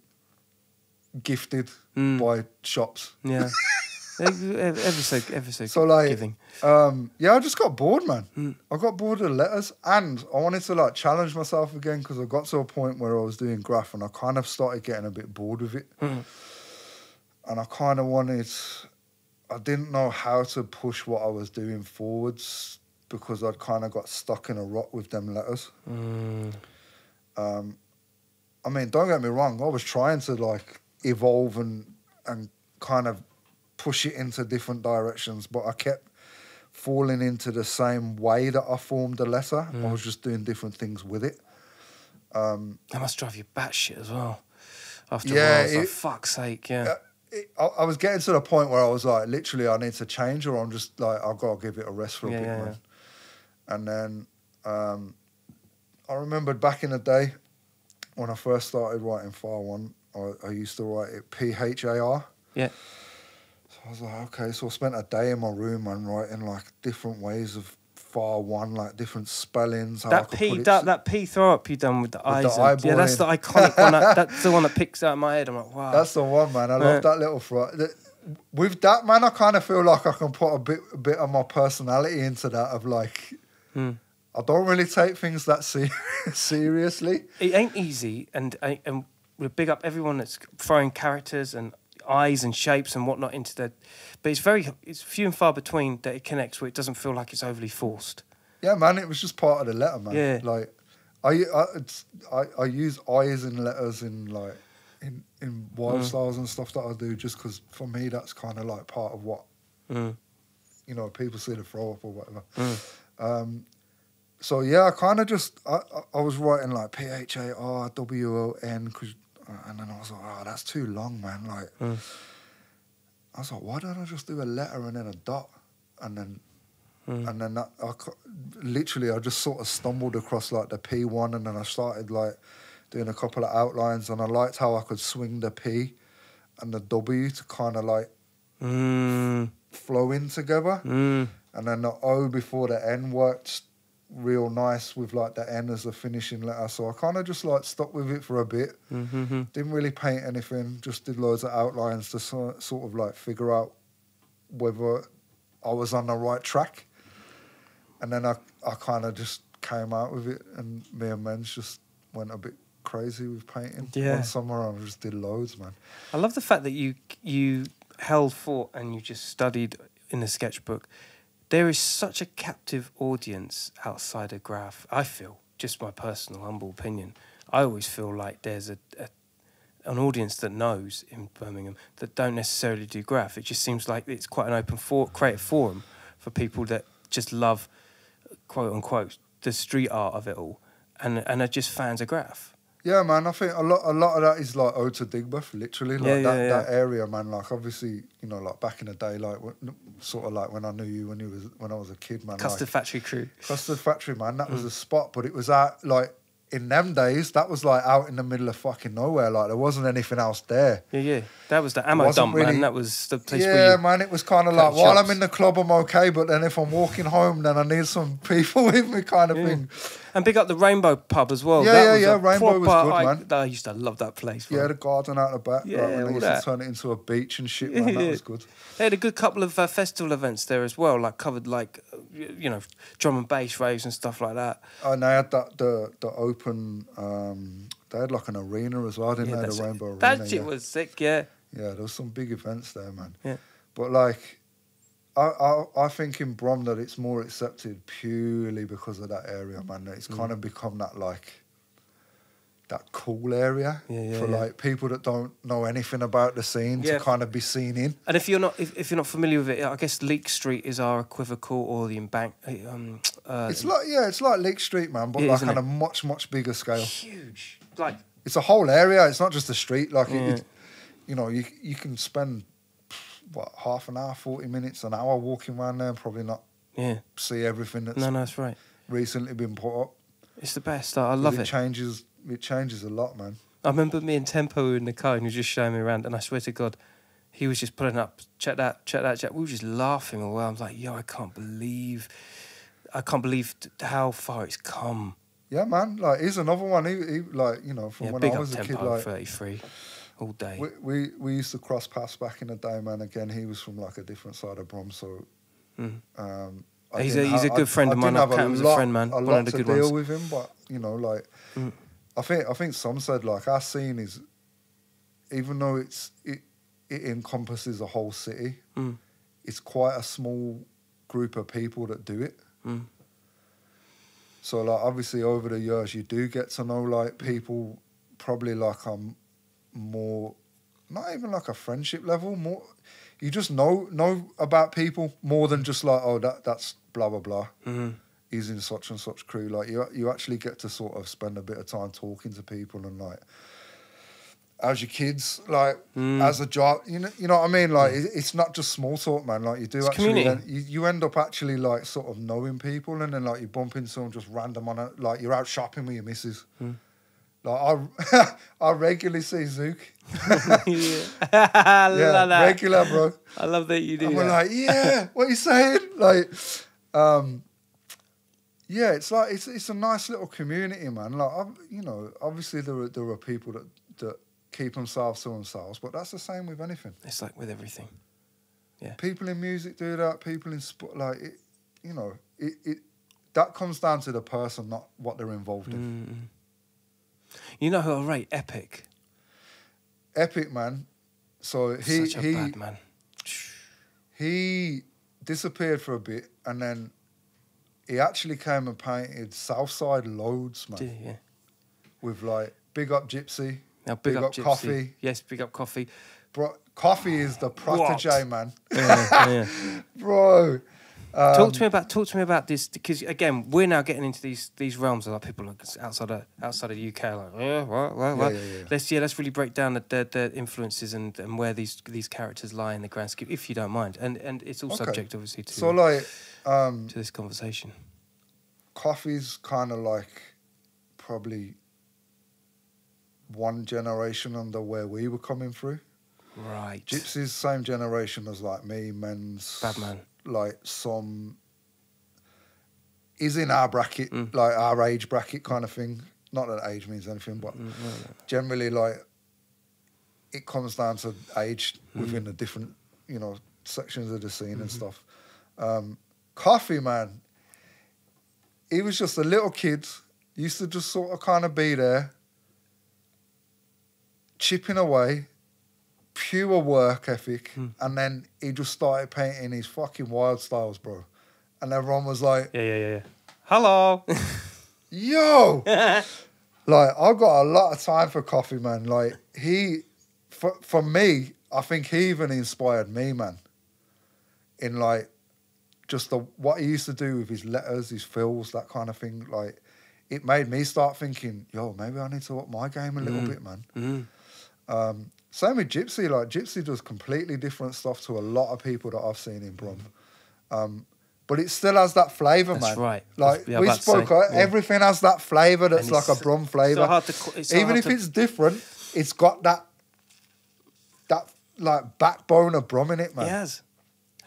gifted Mm. by shops. Yeah. ever so, ever so, So like, giving. um, yeah, I just got bored, man. Mm. I got bored of letters, and I wanted to like challenge myself again because I got to a point where I was doing graff, and I kind of started getting a bit bored with it, Mm. and I kind of wanted. I didn't know how to push what I was doing forwards because I'd kind of got stuck in a rut with them letters. Mm. Um, I mean, don't get me wrong. I was trying to like evolve and and kind of push it into different directions, but I kept falling into the same way that I formed the letter. I was just doing different things with it. Um, That must drive you batshit as well. After Yeah, a while, it's like, fuck's sake, yeah. uh, it, I, I was getting to the point where I was like, literally, I need to change, or I'm just like, I've got to give it a rest for a Yeah, bit, yeah, man. And then um, I remembered back in the day when I first started writing Far One, I, I used to write it P H A R. Yeah. So I was like, okay, so I spent a day in my room and writing like different ways of Far One, like different spellings. That P, that, that P throw up you done with the the eyes. and- yeah, that's the iconic one. That, that's the one that picks out of my head. I'm like, wow. That's the one, man. I Yeah. love that little that- With that, man, I kind of feel like I can put a bit, a bit of my personality into that. Of like, Hmm. I don't really take things that se- seriously. it ain't easy, and and and we big up everyone that's throwing characters and eyes and shapes and whatnot into the. But it's very it's few and far between that it connects where it doesn't feel like it's overly forced. Yeah, man, it was just part of the letter, man. Yeah. Like, I, I, it's, I, I use eyes and letters in like, in in wild Mm. styles and stuff that I do, just because for me that's kind of like part of what Mm. you know people see the throw up or whatever. Mm. Um, so yeah, I kind of just I, I, was writing like P H A R W O N, 'cause- uh, and then I was like, oh, that's too long, man. Like, Mm. I was like, why don't I just do a letter and then a dot, and then Mm. and then that, I literally I just sort of stumbled across like the P one, and then I started like doing a couple of outlines, and I liked how I could swing the P and the W to kind of like Mm. flow in together Mm. and then the O before the N worked real nice with like the N as a finishing letter. So I kind of just like stuck with it for a bit. Mm-hmm. Didn't really paint anything. Just did loads of outlines to so, sort of like figure out whether I was on the right track. And then I I kind of just came out with it, and me and Men's just went a bit crazy with painting. Yeah. One summer I just did loads, man. I love the fact that you you held fort and you just studied in the sketchbook. There is such a captive audience outside of Graff. I feel, just my personal humble opinion. I always feel like there's a, a an audience that knows in Birmingham that don't necessarily do graff. It just seems like it's quite an open for creative forum for people that just love quote unquote the street art of it all and and are just fans of graff. Yeah, man. I think a lot, a lot of that is like ode to Digbeth, literally. Like Yeah, that, yeah, yeah. that area, man. Like obviously, you know, like back in the day, like when, sort of like when I knew you when you was when I was a kid, man. Custard like, Factory crew. Custard Factory, man. That was Mm. a spot, but it was out like in them days. That was like out in the middle of fucking nowhere. Like there wasn't anything else there. Yeah, yeah. That was the ammo dump, really- man. That was the place yeah, man. It was kind of like while I'm in the club, I'm okay, but then if I'm walking home, then I need some people with me, kind of Yeah. thing. And big up the Rainbow Pub as well. Yeah, That yeah, was a yeah, Rainbow was good, I, man. I used to love that place. Yeah, the garden out the back. Yeah, like, when they used that. to turn it into a beach and shit, man. That was good. They had a good couple of uh, festival events there as well, like covered like uh, you know drum and bass raves and stuff like that. And they had that the the open. Um, they had like an arena as well, didn't Yeah, they? The it. Rainbow that shit yeah. was sick. Yeah, yeah, there was some big events there, man. Yeah. But like, I, I I think in Brum that it's more accepted purely because of that area, man. That It's Mm. kind of become that like. That cool area Yeah, yeah, for yeah. like people that don't know anything about the scene to kind of be seen in. and if you're not if, if you're not familiar with it, I guess Leake Street is our equivocal or the embank. Um, uh, It's like yeah, it's like Lake Street, man, but like on it? a much much bigger scale. huge, like It's a whole area. It's not just a street. Like it, it, you know, you you can spend what half an hour, forty minutes, an hour walking around there, and probably not yeah. see everything that's No, no, that's right. recently been put up. It's the best. I love it. changes. It changes a lot, man. I remember me and Tempo were in the car and he was just showing me around, and I swear to God, he was just pulling up, check that, check that, check. We were just laughing all. I was like, yo, I can't believe, I can't believe how far it's come. Yeah, man. Like he's another one. He, he like you know from yeah, when big I up was a Tempo, kid. Like 33, all day. we, we we used to cross paths back in the day, man. Again, he was from like a different side of Brum, so. Mm. Um, He's a- he's a good friend I of mine. didn't I've kept him as a friend, man. A One lot of the to good deal ones. with him, but you know, like Mm. I think I think some said like our scene is, even though it's it it encompasses a whole city, Mm. it's quite a small group of people that do it. Mm. So like obviously over the years you do get to know like people probably like um more not even like a friendship level more you just know know about people more than just like oh that that's blah blah blah. Mm. he's in such and such crew. Like you you actually get to sort of spend a bit of time talking to people and like as your kids like Mm. as a job you know you know what I mean? Like it, it's not just small talk man. Like you do It's actually end, you, you end up actually like sort of knowing people and then like you bump into someone just random on a like you're out shopping with your missus. Mm. Like I I regularly see Zook yeah. I yeah love that. regular bro I love that you do and that. we're like, yeah, what are you saying? Like, um, yeah, it's like it's it's a nice little community, man. Like, ob- you know, obviously there are there are people that that keep themselves to themselves, but that's the same with anything. it's like with everything. Yeah. People in music do that. People in sport, like, it, you know, it, it that comes down to the person, not what they're involved in. Mm. You know who I rate? Epic. Epic, man. So he Such a he bad man. he disappeared for a bit, and then he actually came and painted Southside loads, man. Yeah. with like big up Gypsy. Now big, Big up, up Gypsy. Coffee. Yes, big up coffee. Bro, Coffee is the protege, man. Yeah, yeah. Bro. Um, talk to me about talk to me about this because again we're now getting into these these realms of like people outside of outside of the UK like yeah what what, what? Yeah, yeah, yeah. let's yeah let's really break down the, the, the influences and, and where these these characters lie in the grand scheme if you don't mind and and it's all Okay. subject obviously to So like, um, to this conversation Coffee's kind of like probably one generation under where we were coming through. right Gypsy's same generation as like me, men's bad man like some is in our bracket, Mm. like our age bracket kind of thing. Not that age means anything, but Mm, no, no. generally like it comes down to age Mm. within the different you know sections of the scene and Mm-hmm. stuff um coffee man he was just a little kid used to just sort of kind of be there chipping away pure work ethic Mm. and then he just started painting his fucking wild styles bro and everyone was like yeah yeah yeah yeah hello yo Like I've got a lot of time for coffee, man. Like he, for for me, I think he even inspired me, man. In like, just the what he used to do with his letters, his fills, that kind of thing. Like, it made me start thinking, yo, maybe I need to up my game a little Mm. bit, man. Mm. Um, same with Gypsy. Like Gypsy does completely different stuff to a lot of people that I've seen in Brum. Um, but it still has that flavour, That's man. right. Like Yeah, we spoke, say, yeah. everything has that flavour that's like a Brum flavour. hard to. qu- It's so Even if to- it's different, it's got that that like backbone of Brum in it, man. Has.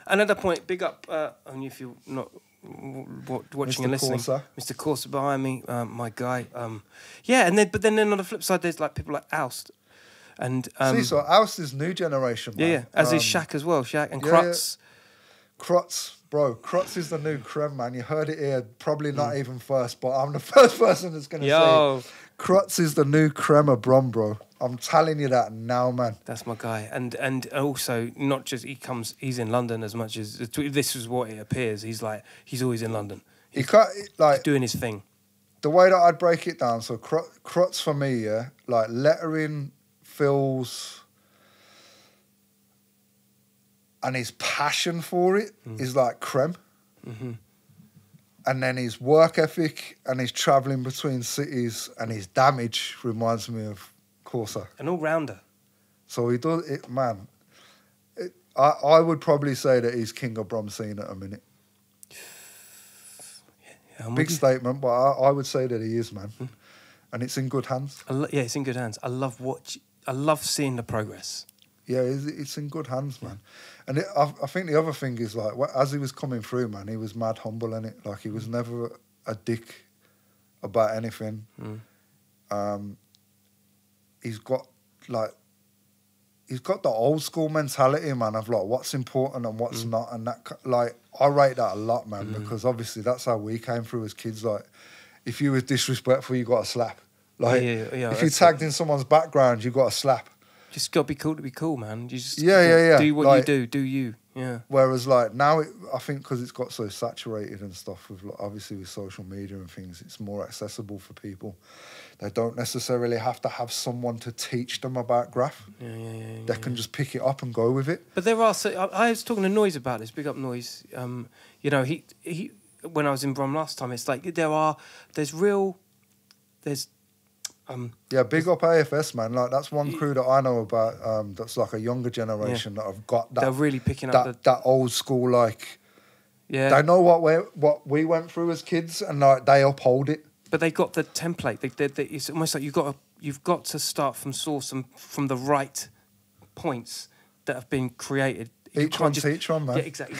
Another point, big up, uh, only if you're not watching Mr. and listening. Corsa. Mr. Corsa behind me, um, my guy. Um, yeah, and then but then, then on the flip side, there's like people like Oust. And um, See, so Oust is new generation, yeah, man. yeah, as is Um, Shaq as well, Shaq and yeah, yeah. Krutz. Krutz, bro. Krutz is the new Krem, man. You heard it here, probably not Mm. even first, but I'm the first person that's gonna say Yo, it. Krutz is the new Krem of Brum, bro. I'm telling you that now, man. that's my guy. And and also not just he comes, he's in London as much as this is what it appears. He's like he's always in London, You can't like doing his thing. the way that I'd break it down. So Kru- Krutz for me, yeah, like lettering, fills, and his passion for it is like Krem. hmm and then his work ethic and his traveling between cities and his damage reminds me of Corsa. An all rounder. So he does it, man. It, I I would probably say that he's king of Brum scene at a minute. Yeah, Big statement, but I, I would say that he is, man. And it's in good hands. Lo- yeah, it's in good hands. I love watch. I love seeing the progress. Yeah, it's, it's in good hands, man. And it, I, I think the other thing is like, as he was coming through, man, he was mad humble in it. Like he was never a dick about anything. Mm. Um, he's got like, he's got the old school mentality, man, of like what's important and what's Mm. not, and that like I rate that a lot, man, because obviously that's how we came through as kids. Like, if you was disrespectful, you got a slap. Like, Yeah, yeah, yeah, if you that's tagged in someone's background, you've got a slap. Just gotta be cool to be cool, man. You just Yeah, yeah, yeah. Do what Like- you do. Do you? Yeah. Whereas like now, it, I think because it's got so saturated and stuff with like, obviously with social media and things, it's more accessible for people. They don't necessarily have to have someone to teach them about graff. Yeah, yeah, yeah. yeah, They yeah. can just pick it up and go with it. But there are. So, I, I was talking to Noise about this. Big up Noise. Um, you know, he he. When I was in Brum last time, it's like there are. There's real. There's. Um. Yeah, big up AFS man. Like that's one crew that I know about. Um, that's like a younger generation that have got that. they're really picking up that that old school like. Yeah. They know what we what we went through as kids, and like they uphold it. but they got the template. They, they, they, it's almost like you've got to, you've got to start from source and from the right points that have been created. Each one just- teach one, man. Yeah, exactly.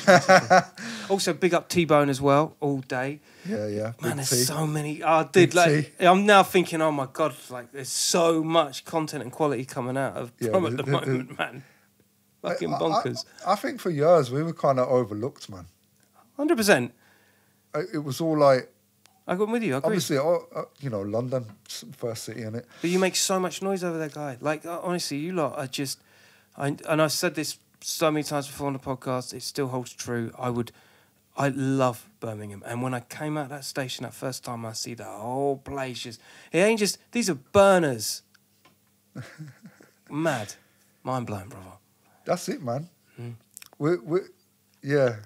also, big up T Bone as well all day. Yeah, yeah. Man, Big there's T. so many. Oh, dude, Big like I'm now thinking, oh my god, like there's so much content and quality coming out of Yeah, Brum at the- the the- the- moment, man. Fucking I- I- bonkers. I, think for years we were kind of overlooked, man. Hundred percent. It was all like I got with you. I agree. obviously, oh, uh, you know, London, first city in it. But you make so much noise over there, guy. Like uh, honestly, you lot are just. I and I've said this so many times before on the podcast. It still holds true. I would. I love Birmingham, and when I came out that station that first time, I see the whole place. Just it ain't just these are burners. Mad, mind blowing, brother. That's it, man. Mm. We, we, yeah,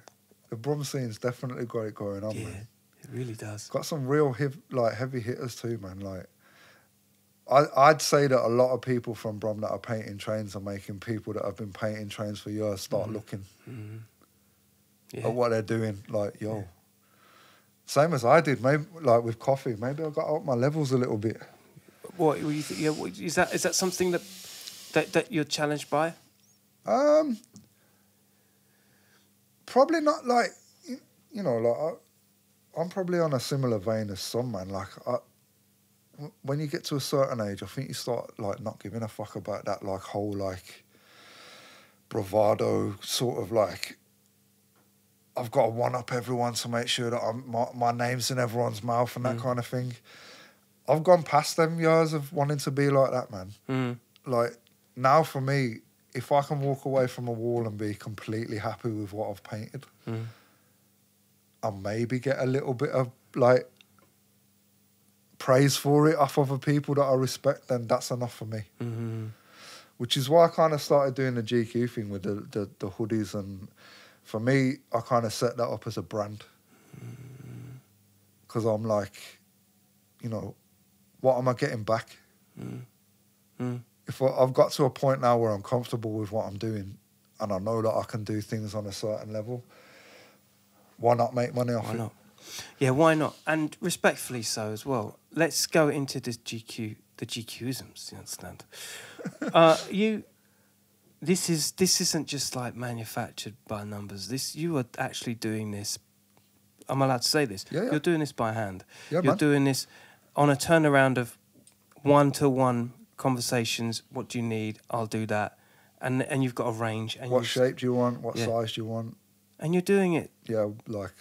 the Brum scene's definitely got it going on, Yeah, man. it really does. Got some real hev- like heavy hitters too, man. Like, I, I'd say that a lot of people from Brum that are painting trains are making people that have been painting trains for years start Mhm. looking Mm. Yeah. at what they're doing. Like, yo, same as I did. Maybe like with coffee, maybe I got up my levels a little bit. What, what yeah, what, is that? Is that something that that that you're challenged by? Um, probably not like you, you know, like I, I'm probably on a similar vein as some man. Like I, when you get to a certain age, I think you start like not giving a fuck about that like whole like bravado sort of like. I've got to one up everyone to make sure that I'm, my, my name's in everyone's mouth and that Mm. kind of thing. I've gone past them years of wanting to be like that, man Mm. like now for me, if I can walk away from a wall and be completely happy with what I've painted, Mm. and maybe get a little bit of like praise for it off other people that I respect, then that's enough for me. Mm-hmm. Which is why I kind of started doing the Gkue thing with the, the, the hoodies. And for me, I kind of set that up as a brand. Because I'm like, you know, what am I getting back? Mm. If I, I've got to a point now where I'm comfortable with what I'm doing and I know that I can do things on a certain level, why not make money off Why it? not? Yeah, why not? And respectfully so as well. Let's go into this Gkue, the Gkueisms. You understand? uh, you, this is this isn't just like manufactured by numbers. This you are actually doing this. I'm allowed to say this. Yeah, yeah. You're doing this by hand. Yeah, You're man. doing this on a turnaround of one to one conversations. What do you need? I'll do that. And and you've got a range. And What shape do you want? What Yeah. size do you want? And you're doing it Yeah, like,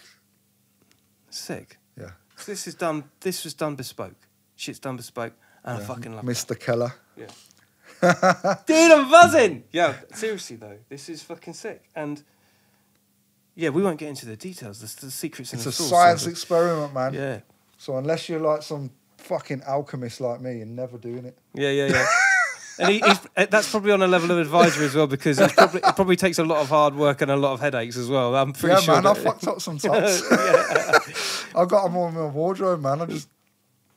sick. yeah. This is done. This was done bespoke. Shit's done bespoke, and I fucking love Mr. Kela. Yeah. Dude, I'm buzzing. Yeah, seriously though, this is fucking sick. And yeah, we won't get into the details. The, the secrets in It's the a sauce. science it. experiment, man. Yeah, So unless you're like some fucking alchemist like me, you're never doing it. yeah, yeah, yeah. and he, he's, uh, that's probably on a level of advisory as well because probably, it probably takes a lot of hard work and a lot of headaches as well. I'm pretty yeah, sure. man, I fucked up some tops. I got them all in my wardrobe, man. I just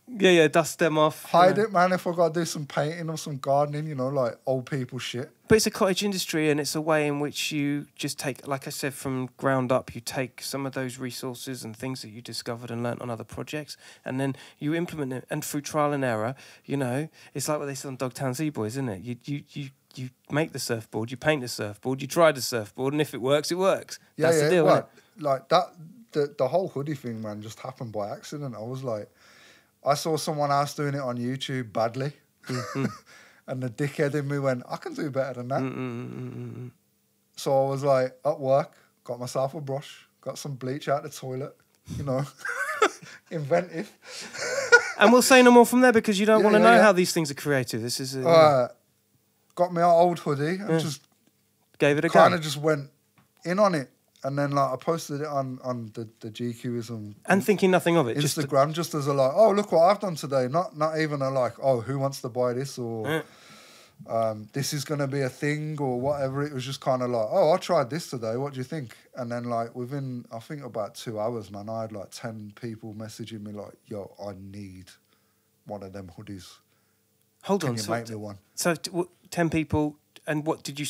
yeah, yeah, dust them off. hide know. it, man. If I got to do some painting or some gardening, you know, like old people shit. But it's a cottage industry, and it's a way in which you just take, like I said, from ground up. You take some of those resources and things that you discovered and learnt on other projects, and then you implement it. And through trial and error, you know, it's like what they said on Dogtown Z Boys, isn't it? You you you you make the surfboard, you paint the surfboard, you try the surfboard, and if it works, it works. Yeah, That's yeah. the deal, well, like that, the the whole hoodie thing, man, just happened by accident. I was like, I saw someone else doing it on YouTube badly, Mm-hmm. and the dickhead in me went, I can do better than that. Mm-mm-mm-mm-mm. So I was like, at work, got myself a brush, got some bleach out the toilet, you know, inventive. And we'll say no more from there because you don't Yeah, want to yeah, know yeah. how these things are creative. This is a, Uh, got me our old hoodie and just gave it a kind of just went in on it. And then like I posted it on on the the Gkueism and thinking nothing of it. Just to- Instagram just, as a like, oh look what I've done today. Not not even a like, oh who wants to buy this or um, this is gonna be a thing or whatever. It was just kind of like, oh I tried this today. What do you think? And then like within I think about two hours, man, I had like ten people messaging me like, yo, I need one of them hoodies. hold Can on. you So, make me one? so t- ten people, and what did you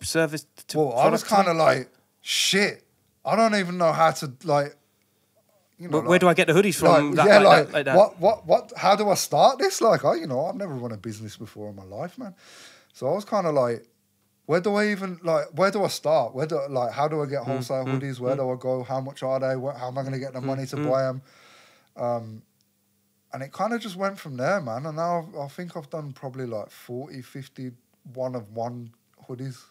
service? To Well, I was kind of like, shit. I don't even know how to like. You know, Where, where do I get the hoodies from? like, That- yeah, like, like, that, like what, what, what? How do I start this? Like, I, you know, I've never run a business before in my life, man. So I was kind of like, where do I even like? Where do I start? Where do like? How do I Mm, get wholesale hoodies? Where do I go? How much are they? How am I going to get the money mm. to buy them? Um, and it kind of just went from there, man. And now I think I've done probably like 40, 50 one of one hoodies.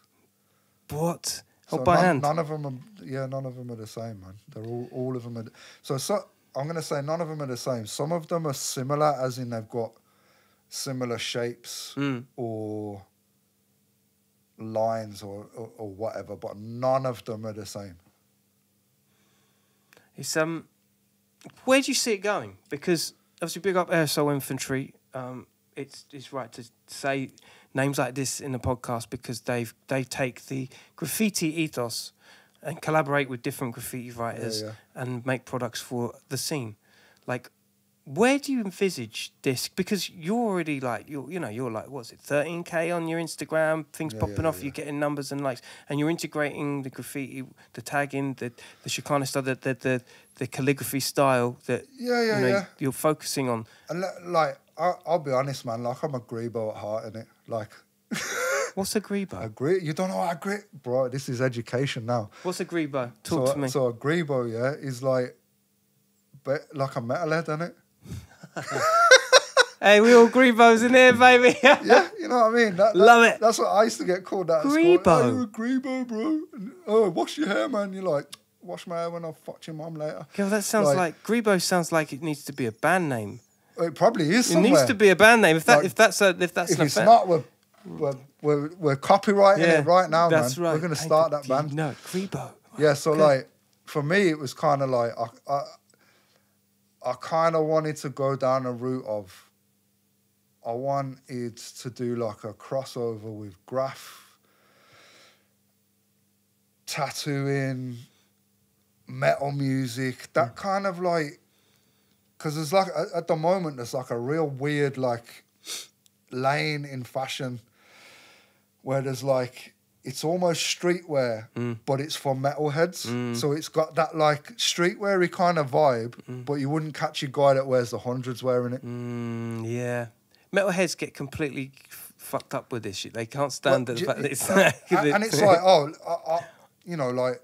What? So by none, hand. none of them are, yeah, none of them are the same, man. They're all, all of them are. So, so I'm gonna say none of them are the same. Some of them are similar, as in they've got similar shapes Mm. or lines or, or or whatever, but none of them are the same. It's um, where do you see it going? Because obviously, big up airsoft infantry. Um, it's it's right to say names like this in the podcast because they've they take the graffiti ethos and collaborate with different graffiti writers yeah. and make products for the scene. Like, where do you envisage this? Because you're already like you're you know you're like what's it 13k on your Instagram, things Yeah, popping yeah, off, yeah. you're getting numbers and likes, and you're integrating the graffiti, the tagging, the the Chicana style, the the the, the calligraphy style that Yeah, yeah, you know yeah. you're focusing on. And like, I, I'll be honest, man. Like, I'm a grebo at heart, innit? Like, What's a grebo? a gre You don't know what a gre bro? This is education now. What's a grebo? Talk so, to me. So a grebo, yeah, is like, but like a metalhead, isn't it? hey, we all grebos in here, baby. yeah, you know what I mean. That, that- Love it. That's what I used to get called that. Grebo. Oh, you're a grebo, bro. And, oh, wash your hair, man. You're like, wash my hair when I fuck your mum later. Girl, that sounds Like- like, grebo. Sounds like it needs to be a band name. It probably is It needs to be a band name. If that Like, if that's a if that's if it's not, we're, we're, we're, we're copywriting it right now, that's man. right. We're going to start that band. know, grebo. Yeah, so Okay. like for me, it was kind of like I, I, I kind of wanted to go down a route of I wanted to do like a crossover with graff, tattooing, metal music, that hmm. kind of like, because there's like at- the moment there's like a real weird like lane in fashion where there's like it's almost streetwear, mm. but it's for metalheads. Mm. So it's got that like streetwear kind of vibe, mm. but you wouldn't catch a guy that wears the hundreds wearing it. Mm, yeah. Metalheads get completely fucked up with this shit. They can't stand Well, the fact that it's. and, and it's like, oh, I, I, you know, like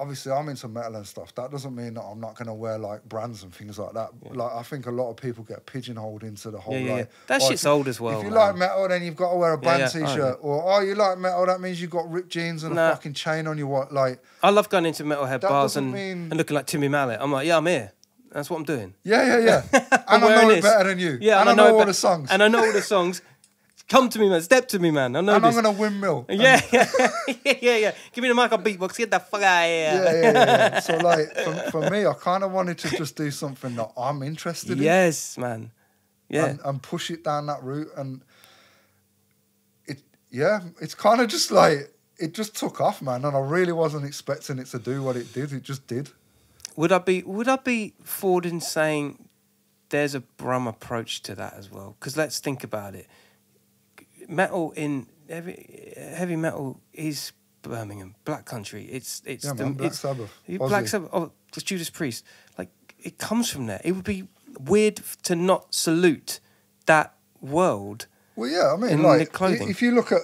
obviously I'm into metal and stuff. That doesn't mean that I'm not gonna wear like brands and things like that. Like I think a lot of people get pigeonholed into the whole Yeah, yeah, like. That oh, shit's old as well, If you man. like metal, then you've got to wear a Yeah, band yeah, I t-shirt, or oh, you like metal, that means you've got ripped jeans and Nah. a fucking chain on your what? Like, I love going into metalhead bars and, mean- and looking like Timmy Mallett. I'm like, yeah, I'm here. That's what I'm doing. yeah, yeah, yeah. I'm and I know it this. better than you. Yeah, and, I it know all the songs. And I know all the songs. Come to me, man. Step to me, man. I know and this. I'm gonna windmill. Yeah, yeah, yeah, yeah, yeah. Give me the mic on beatbox. Get the fuck out of here. yeah, yeah, yeah, yeah. So like for, for me, I kind of wanted to just do something that I'm interested in. Yes, man. Yeah. and, and push it down that route and it yeah it's kind of just like it just took off man and i really wasn't expecting it to do what it did it just did Would I be would I be forward in saying there's a Brum approach to that as well? Because let's think about it. Metal in heavy heavy metal is Birmingham, Black Country. It's it's yeah the, man black it's, sabbath Black. Sabbath. Oh, Judas Priest. Like it comes from there. It would be weird to not salute that world. well yeah i mean like if you look at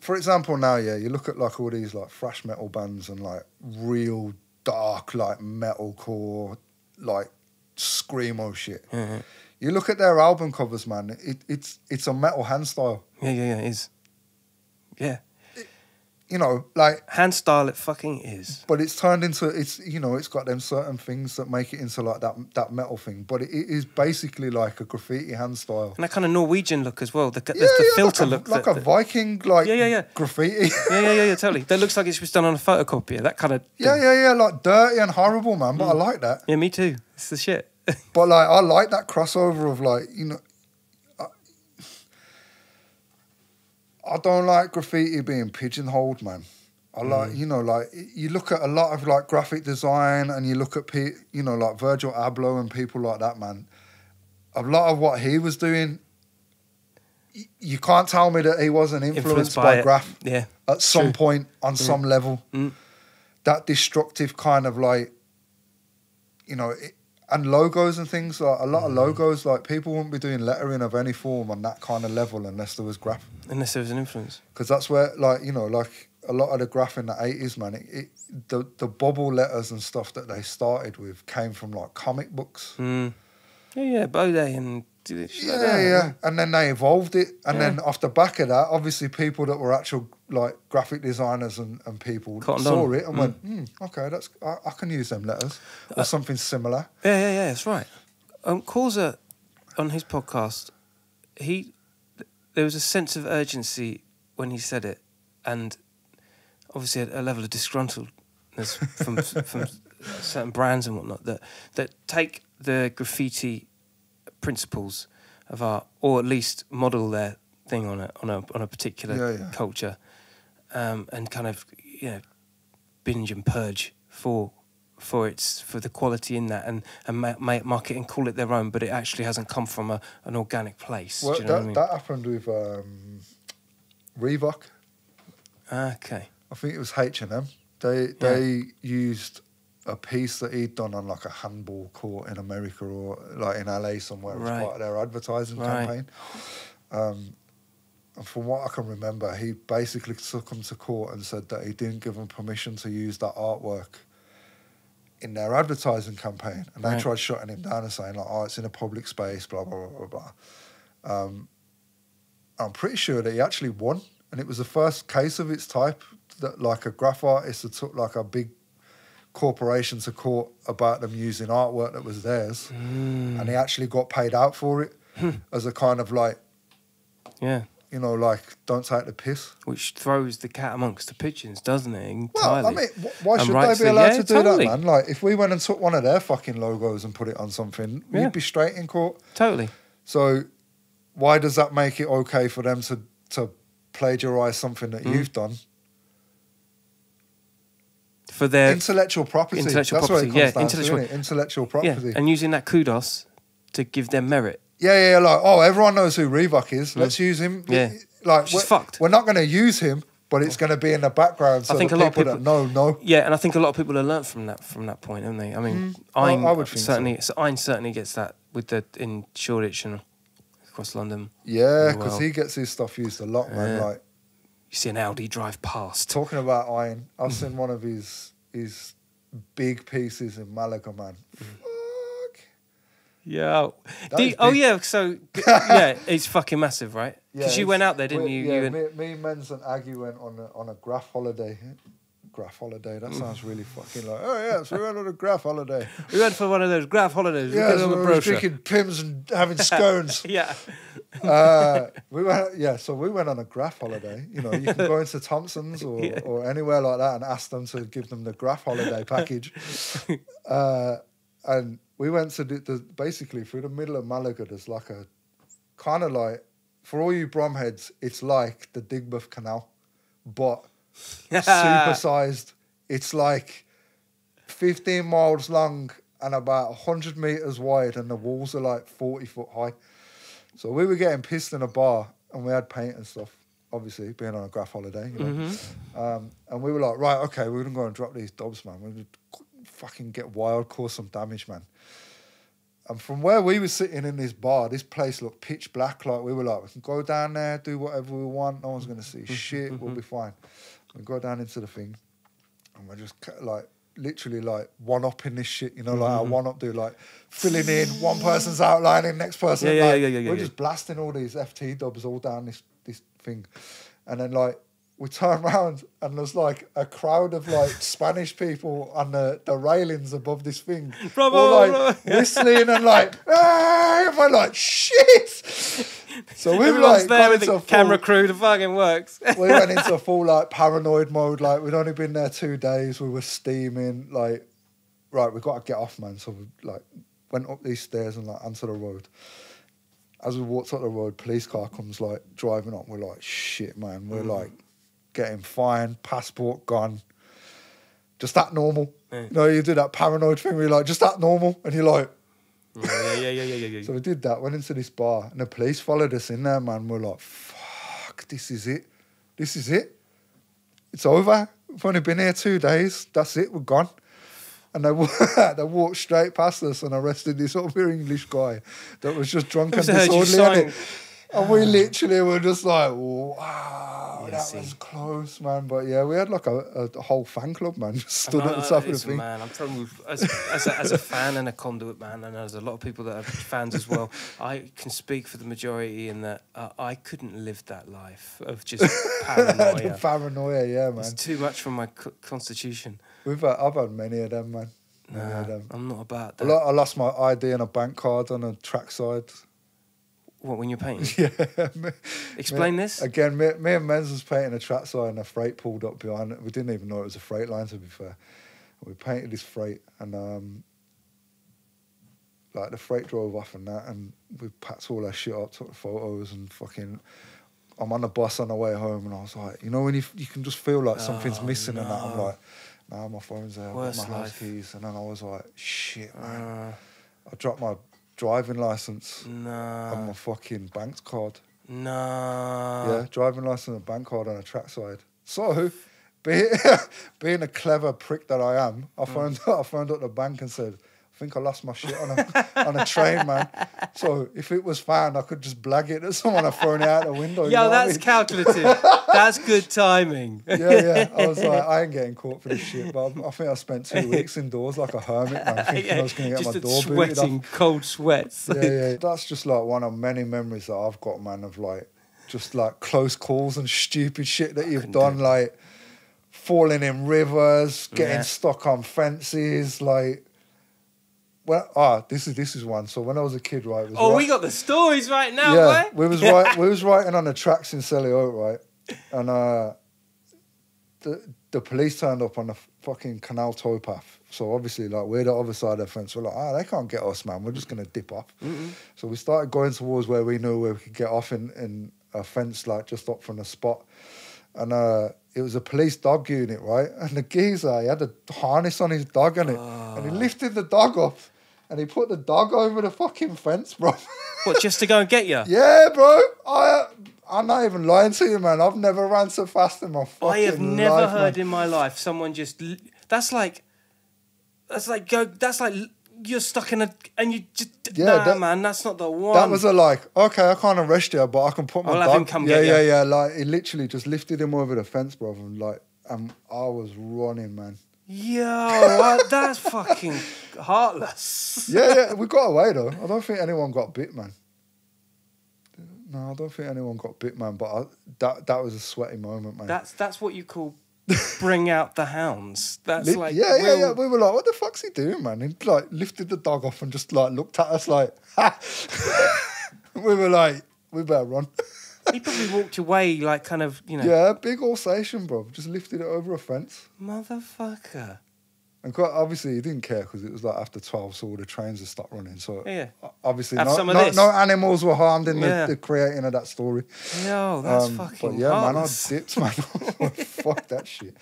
for example now yeah you look at like all these like thrash metal bands and like real dark like metalcore like screamo shit Yeah, you look at their album covers man it, it's it's a metal hand style yeah, yeah, yeah. It is. Yeah, you know like hand style. It fucking is. but it's turned into it's you know it's got them certain things that make it into like that that metal thing but it, it is basically like a graffiti hand style And that kind of Norwegian look as well. The, the, yeah, the yeah, filter like a, look. like that- a viking like Yeah, yeah, yeah. graffiti Yeah, yeah, yeah, yeah, totally. That looks like it was done on a photocopier. That kind of. yeah yeah yeah like dirty and horrible man Mm. but i like that Yeah, me too. It's the shit. But like i like that crossover of like you know I, I don't like graffiti being pigeonholed man I like, Mm. you know, like you look at a lot of like graphic design, and you look at, pe- you know, like Virgil Abloh and people like that, man. A lot of what he was doing, you can't tell me that he wasn't influenced, by, it. graff Yeah. at some True. point on some level. Mm. That destructive kind of like, you know, it, and logos and things like a lot of Mm. logos. Like people wouldn't be doing lettering of any form on that kind of level unless there was graff, Unless there was an influence. because that's where like you know like a lot of the graff in the eighties, man. It, it the the bubble letters and stuff that they started with came from like comic books. Mm. Yeah, yeah, Bode and. Shit like Yeah, that, yeah, and then they evolved it, and Yeah. then off the back of that, obviously people that were actual like graphic designers and, and people Cottoned saw on. it and went, hmm, okay, that's I, I can use them letters or Uh, something similar. Yeah, yeah, yeah, that's right. Um, Causa, on his podcast, he there was a sense of urgency when he said it, and obviously a, a level of disgruntledness from from certain brands and whatnot that that take the graffiti principles of art, or at least model their thing on a on a on a particular Yeah, yeah. culture, um, and kind of you know binge and purge for for its for the quality in that and and ma- ma- market and call it their own, but it actually hasn't come from a, an organic place. Well, you know that, what I mean? that happened with um, Revok. okay. I think it was H and M. They they used a piece that he'd done on like a handball court in America or like in LA somewhere as part of their advertising Right. campaign. Um, and from what I can remember, he basically took them to court and said that he didn't give them permission to use that artwork in their advertising campaign. And they Right. tried shutting him down and saying like, "Oh, it's in a public space," blah blah blah blah blah. Um, I'm pretty sure that he actually won, and it was the first case of its type that like a graph artist had took like a big corporation to court about them using artwork that was theirs, Mm. and he actually got paid out for it as a kind of like Yeah. you know, like don't take the piss. Which throws the cat amongst the pigeons, doesn't it? Well, I mean, wh- why And should they be allowed yeah, to do totally. that, man? Like, if we went and took one of their fucking logos and put it on something, Yeah. we'd be straight in court. Totally. So, why does that make it okay for them to to plagiarize something that Mm. you've done? For their intellectual property. intellectual That's property, what it yeah, intellectual- to? Intellectual yeah, property. and using that kudos to give them merit. Yeah, yeah, yeah, like oh, everyone knows who Revok is. Let's use him. Mm. Yeah. like Which we're, fucked. we're not going to use him, but it's going to be in the background. So I think the a lot of people, that know know. Yeah, and I think a lot of people have learnt from that from that point, haven't they? I mean, I- Eine I would certainly so. Eine certainly gets that with the in Shoreditch and across London. Yeah, because he gets his stuff used a lot, man. Yeah. Like You see an Audi drive past. talking about Iron, I've seen one of his his big pieces in Malaga, man. Fuck. Yeah. Oh yeah, so yeah, it's fucking massive, right? Because Yeah, you went out there, didn't we- you? Yeah, you and, me, me, Menz, and Aggie went on a, on a graff holiday. Eh? Graff holiday. That sounds really fucking like. Oh yeah, so we went on a graff holiday. we went for one of those graff holidays. we Yeah, so we were drinking Pimm's and having scones. Yeah. uh, we went, yeah. So we went on a graff holiday. You know, you can go into Thomson's or, Yeah. or anywhere like that and ask them to give them the graff holiday package. uh, and we went to the, the basically through the middle of Malaga. There's like a kind of like for all you Brumheads, it's like the Digbeth Canal, but supersized. It's like 15 miles long and about 100 meters wide, and the walls are like 40 foot high. So we were getting pissed in a bar, and we had paint and stuff. Obviously, being on a graff holiday, you know. Mm-hmm. Um, and we were like, right, okay, we're gonna go and drop these dobs, man. We're gonna fucking get wild, cause some damage, man. And from where we were sitting in this bar, this place looked pitch black. Like we were like, we can go down there, do whatever we want. No one's gonna see mm-hmm. shit. We'll mm-hmm. be fine. We go down into the thing, and we're just like literally like one up in this shit. You know, like Mm-hmm. our one up do like filling in. One person's outlining, next person. Yeah, yeah, like, yeah, yeah, yeah, We're yeah. just blasting all these FT dubs all down this this thing, and then like. We turn around and there's like a crowd of like Spanish people on the, the railings above this thing. Bravo, all like bravo. whistling and like, ah, everyone like, shit. So we were Everyone's like, there with the full- camera crew. The fucking works. we went into a full like paranoid mode. Like we'd only been there two days. We were steaming. Like, right, we've got to get off, man. So we like went up these stairs and like onto the road. As we walked up the road, police car comes like driving up. We're like, shit, man. We're mm. like getting fined, passport gone. Just that normal. Yeah. You know, you do that paranoid thing where you're like, just that normal, and you're like. Yeah, yeah, yeah, yeah, yeah, yeah. So we did that, went into this bar, and the police followed us in there, man. We're like, fuck, this is it. This is it. It's over. We've only been here two days. That's it. We're gone. And they, they walked straight past us and arrested this other English guy that was just drunk and Must have heard you disorderly. And we literally were just like, wow, that was close, man. But yeah, we had like a, a, whole fan club, man, just stood at the top of the thing. Man, I'm telling you, as, as, a, as a fan and a conduit man, and there's a lot of people that are fans as well. I can speak for the majority in that uh, I couldn't live that life of just paranoia. paranoia, yeah, man. It's too much for my co- constitution. We've had, I've had many of them, man. Nah, of them. I'm not about that. I lost my ID and a bank card on a trackside. What when you're painting? yeah. me- Explain me- this. Again, me, me and Menz was painting a trackside and a freight pulled up behind it. We didn't even know it was a freight line, to be fair. We painted this freight and um, like the freight drove off and that, and we packed all our shit up, took the photos, and fucking. I'm on the bus on the way home, and I was like, you know, when you you can just feel like something's Oh, missing, and that I'm like, nah, my phone's there, I've got my house life. keys, and then I was like, shit, man. Uh, I dropped my driving license Mm. and my fucking bank card. nah. yeah, driving license and bank card on a trackside. So, be, being a clever prick that I am, Mm. I phoned I phoned up the bank and said, I think I lost my shit on a on a train, man. So if it was found, I could just blag it that someone had thrown it out the window. Yo, what I that's mean? calculative. that's good timing. yeah, yeah. I was like, I ain't getting caught for this shit. But I, I think I spent two weeks indoors like a hermit, man, thinking I was going to get just my door sweating, cold sweats. yeah, yeah. That's just like one of many memories that I've got, man, of like just like close calls and stupid shit that you've couldn't do done, like falling in rivers, getting Yeah. stuck on fences, like well, ah, this is this is one. So when I was a kid, right? was Oh, right- we got the stories right now, yeah, boy. we was right. We was writing on the tracks in Selly Oak, right? And uh, the the police turned up on the fucking canal towpath. So obviously, like we're the other side of the fence. We're like, ah, they can't get us, man. We're just gonna dip off. So we started going towards where we knew where we could get off in in a fence, like just up from the spot. And uh, it was a police dog unit, right? And the geezer, he had a harness on his dog on it, and he lifted the dog up, and he put the dog over the fucking fence, bro. What, just to go and get you? Yeah, bro. I I'm not even lying to you, man. I've never ran so fast in my fucking I have never life, heard man. in my life someone just. That's like. That's like go. That's like you're stuck in a and you just. Yeah, nah, that- man, that's not the one. That was a like, okay, I can't arrest you, but I can put my I'll dog. have him come yeah, yeah, you. yeah. Like he literally just lifted him over the fence, bro, and like, and I was running, man. Yo, that's fucking heartless. Yeah, yeah. We got away though. I don't think anyone got bit, man. No, I don't think anyone got bit, man. But I, that that was a sweaty moment, man. That's that's what you call bring out the hounds. That's Li- like yeah, yeah, real- yeah. We were like, what the fuck's he doing, man? He like lifted the dog off and just like looked at us like, ha. we were like, we better run. He probably walked away like kind of you know, Yeah, big Alsatian, bro. Just lifted it over a fence. motherfucker. And quite obviously, he didn't care because it was like after 12, so all the trains had stopped running. So Yeah. obviously, no, no, no animals were harmed in the, Yeah. the creating of that story. Yo, that's Um, fucking But yeah, man, I dipped, man. Fuck that shit.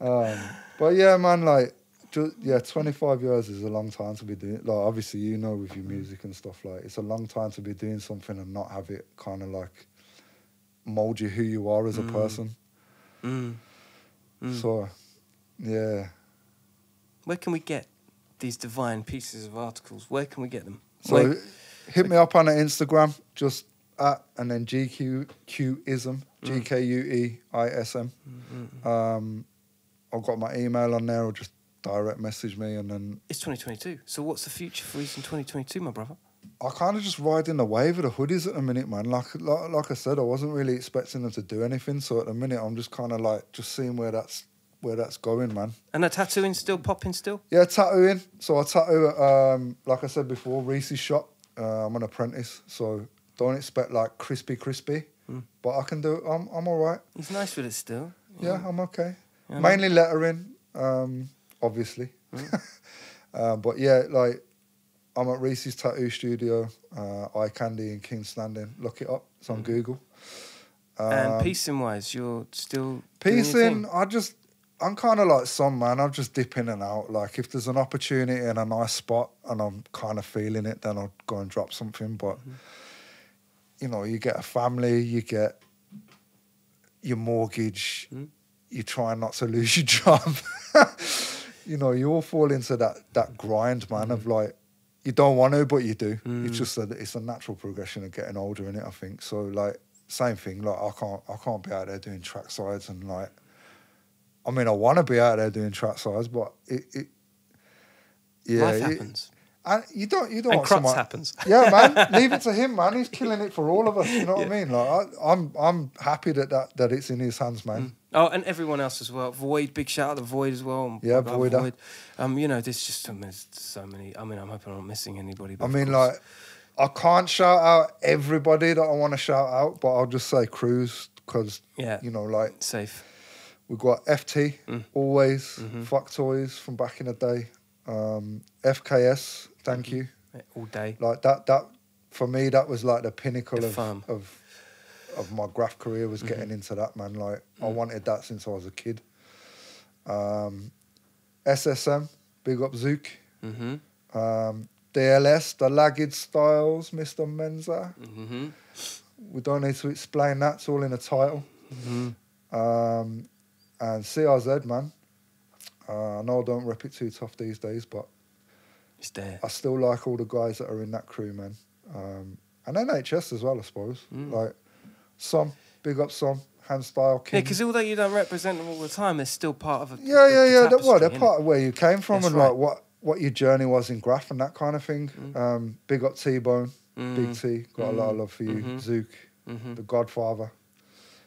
Um, but yeah, man, like, ju- yeah, 25 years is a long time to be doing. Like, obviously, you know, with your music and stuff, like, it's a long time to be doing something and not have it kind of like mold you who you are as a person. Mm. Mm. So, yeah. Where can we get these divine pieces of articles? Where can we get them? So Where- hit me up on Instagram, just at and then Gkueism, G K U E I S M. Um, I've got my email on there, or just direct message me, and then it's 2022. So what's the future for us in 2022, my brother? I kind of just riding the wave of the hoodies at the minute, man. Like, like like I said, I wasn't really expecting them to do anything, so at the minute I'm just kind of like just seeing where that's where that's going, man. And the tattooing still popping still? Yeah, tattooing. So I tattoo at, um, like I said before, Reese's shop. Uh, I'm an apprentice, so don't expect like crispy, crispy. But I can do. I'm I'm all right. He's nice with it still. Yeah, I'm okay. Yeah, Mainly lettering, um, obviously. uh, but yeah, like I'm at Reese's Tattoo Studio, uh, Eye Candy in Kingstanding. Look it up. It's on Google. and Um, piecing wise, you're still doing Peace your in, thing. I just, I'm kind of like some man. I just dip in and out. Like if there's an opportunity in a nice spot and I'm kind of feeling it, then I'll go and drop something. But Mm-hmm. you know, you get a family, you get your mortgage, Mm. you try not to lose your job. You know, you all fall into that that grind, man. Of like, you don't want to, but you do. Mm. It's just a it's a natural progression of getting older in it. I think so. Like same thing. Like I can't I can't be out there doing track sides and like. I mean, I want to be out there doing track sides, but it, it yeah, Life it- happens. and you don't you don't And want someone. happens. Yeah, man, leave it to him, man. He's killing it for all of us. You know what I mean? Like I, I'm I'm happy that, that that it's in his hands, man. Oh, and everyone else as well. Void, big shout out to Void as well. Yeah, Void. Voider. Um, you know, there's just so many, so many. I mean, I'm hoping I'm not missing anybody. But I mean, like, I can't shout out everybody that I want to shout out, but I'll just say Cruz because yeah, you know, like safe. we've got FT Mm. always, Mhm. Fuck Toys from back in the day, um, FKS, thank Mm-hmm. you. Yeah, all day. Like that, that for me, that was like the pinnacle The of, of of my graff career was getting into that man. Like I Mm. wanted that since I was a kid. Um, SSM, big up Zook. Mm-hmm. Um, DLS, the Lagged Styles, Mr. Menza. Mm-hmm. We don't need to explain that. It's all in the title. Mm-hmm. Um, and CRZ, man. Uh, I know I don't rep it too tough these days, but It's there. I still like all the guys that are in that crew, man. Um, and NHS as well, I suppose. Mm. Like some, big up some, hand style Yeah, because although you don't represent them all the time, they're still part of a. yeah, yeah, yeah. That, well, they're part of where you came from That's and right. like what what your journey was in graff and that kind of thing. Mm. Um, big up T Bone, Mm. Big T, got a lot of love for you. Mhm. Zook, Mhm. the Godfather.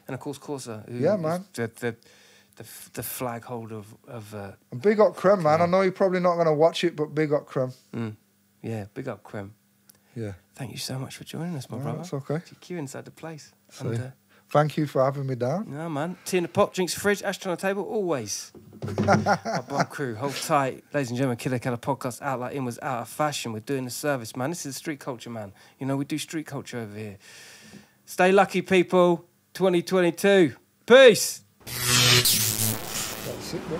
And of course, Corsa. Who Yeah, man. The, the, the f- the flag holder of, of uh, And big up Krem, man. I know you're probably not going to watch it, but big up Krem. mm, yeah, big up Krem. Yeah. Thank you so much for joining us, my No, brother. That's okay. Queue inside the place. See. And, uh, Thank you for having me down. no, man. Tea in the pot, drinks fridge, ashtray on the table, always. Our bomb crew, hold tight. Ladies and gentlemen, Killa Kela podcast out like in was out of fashion. We're doing the service, man. This is street culture, man. You know, we do street culture over here. Stay lucky, people. 2022. Peace. That's it, bro.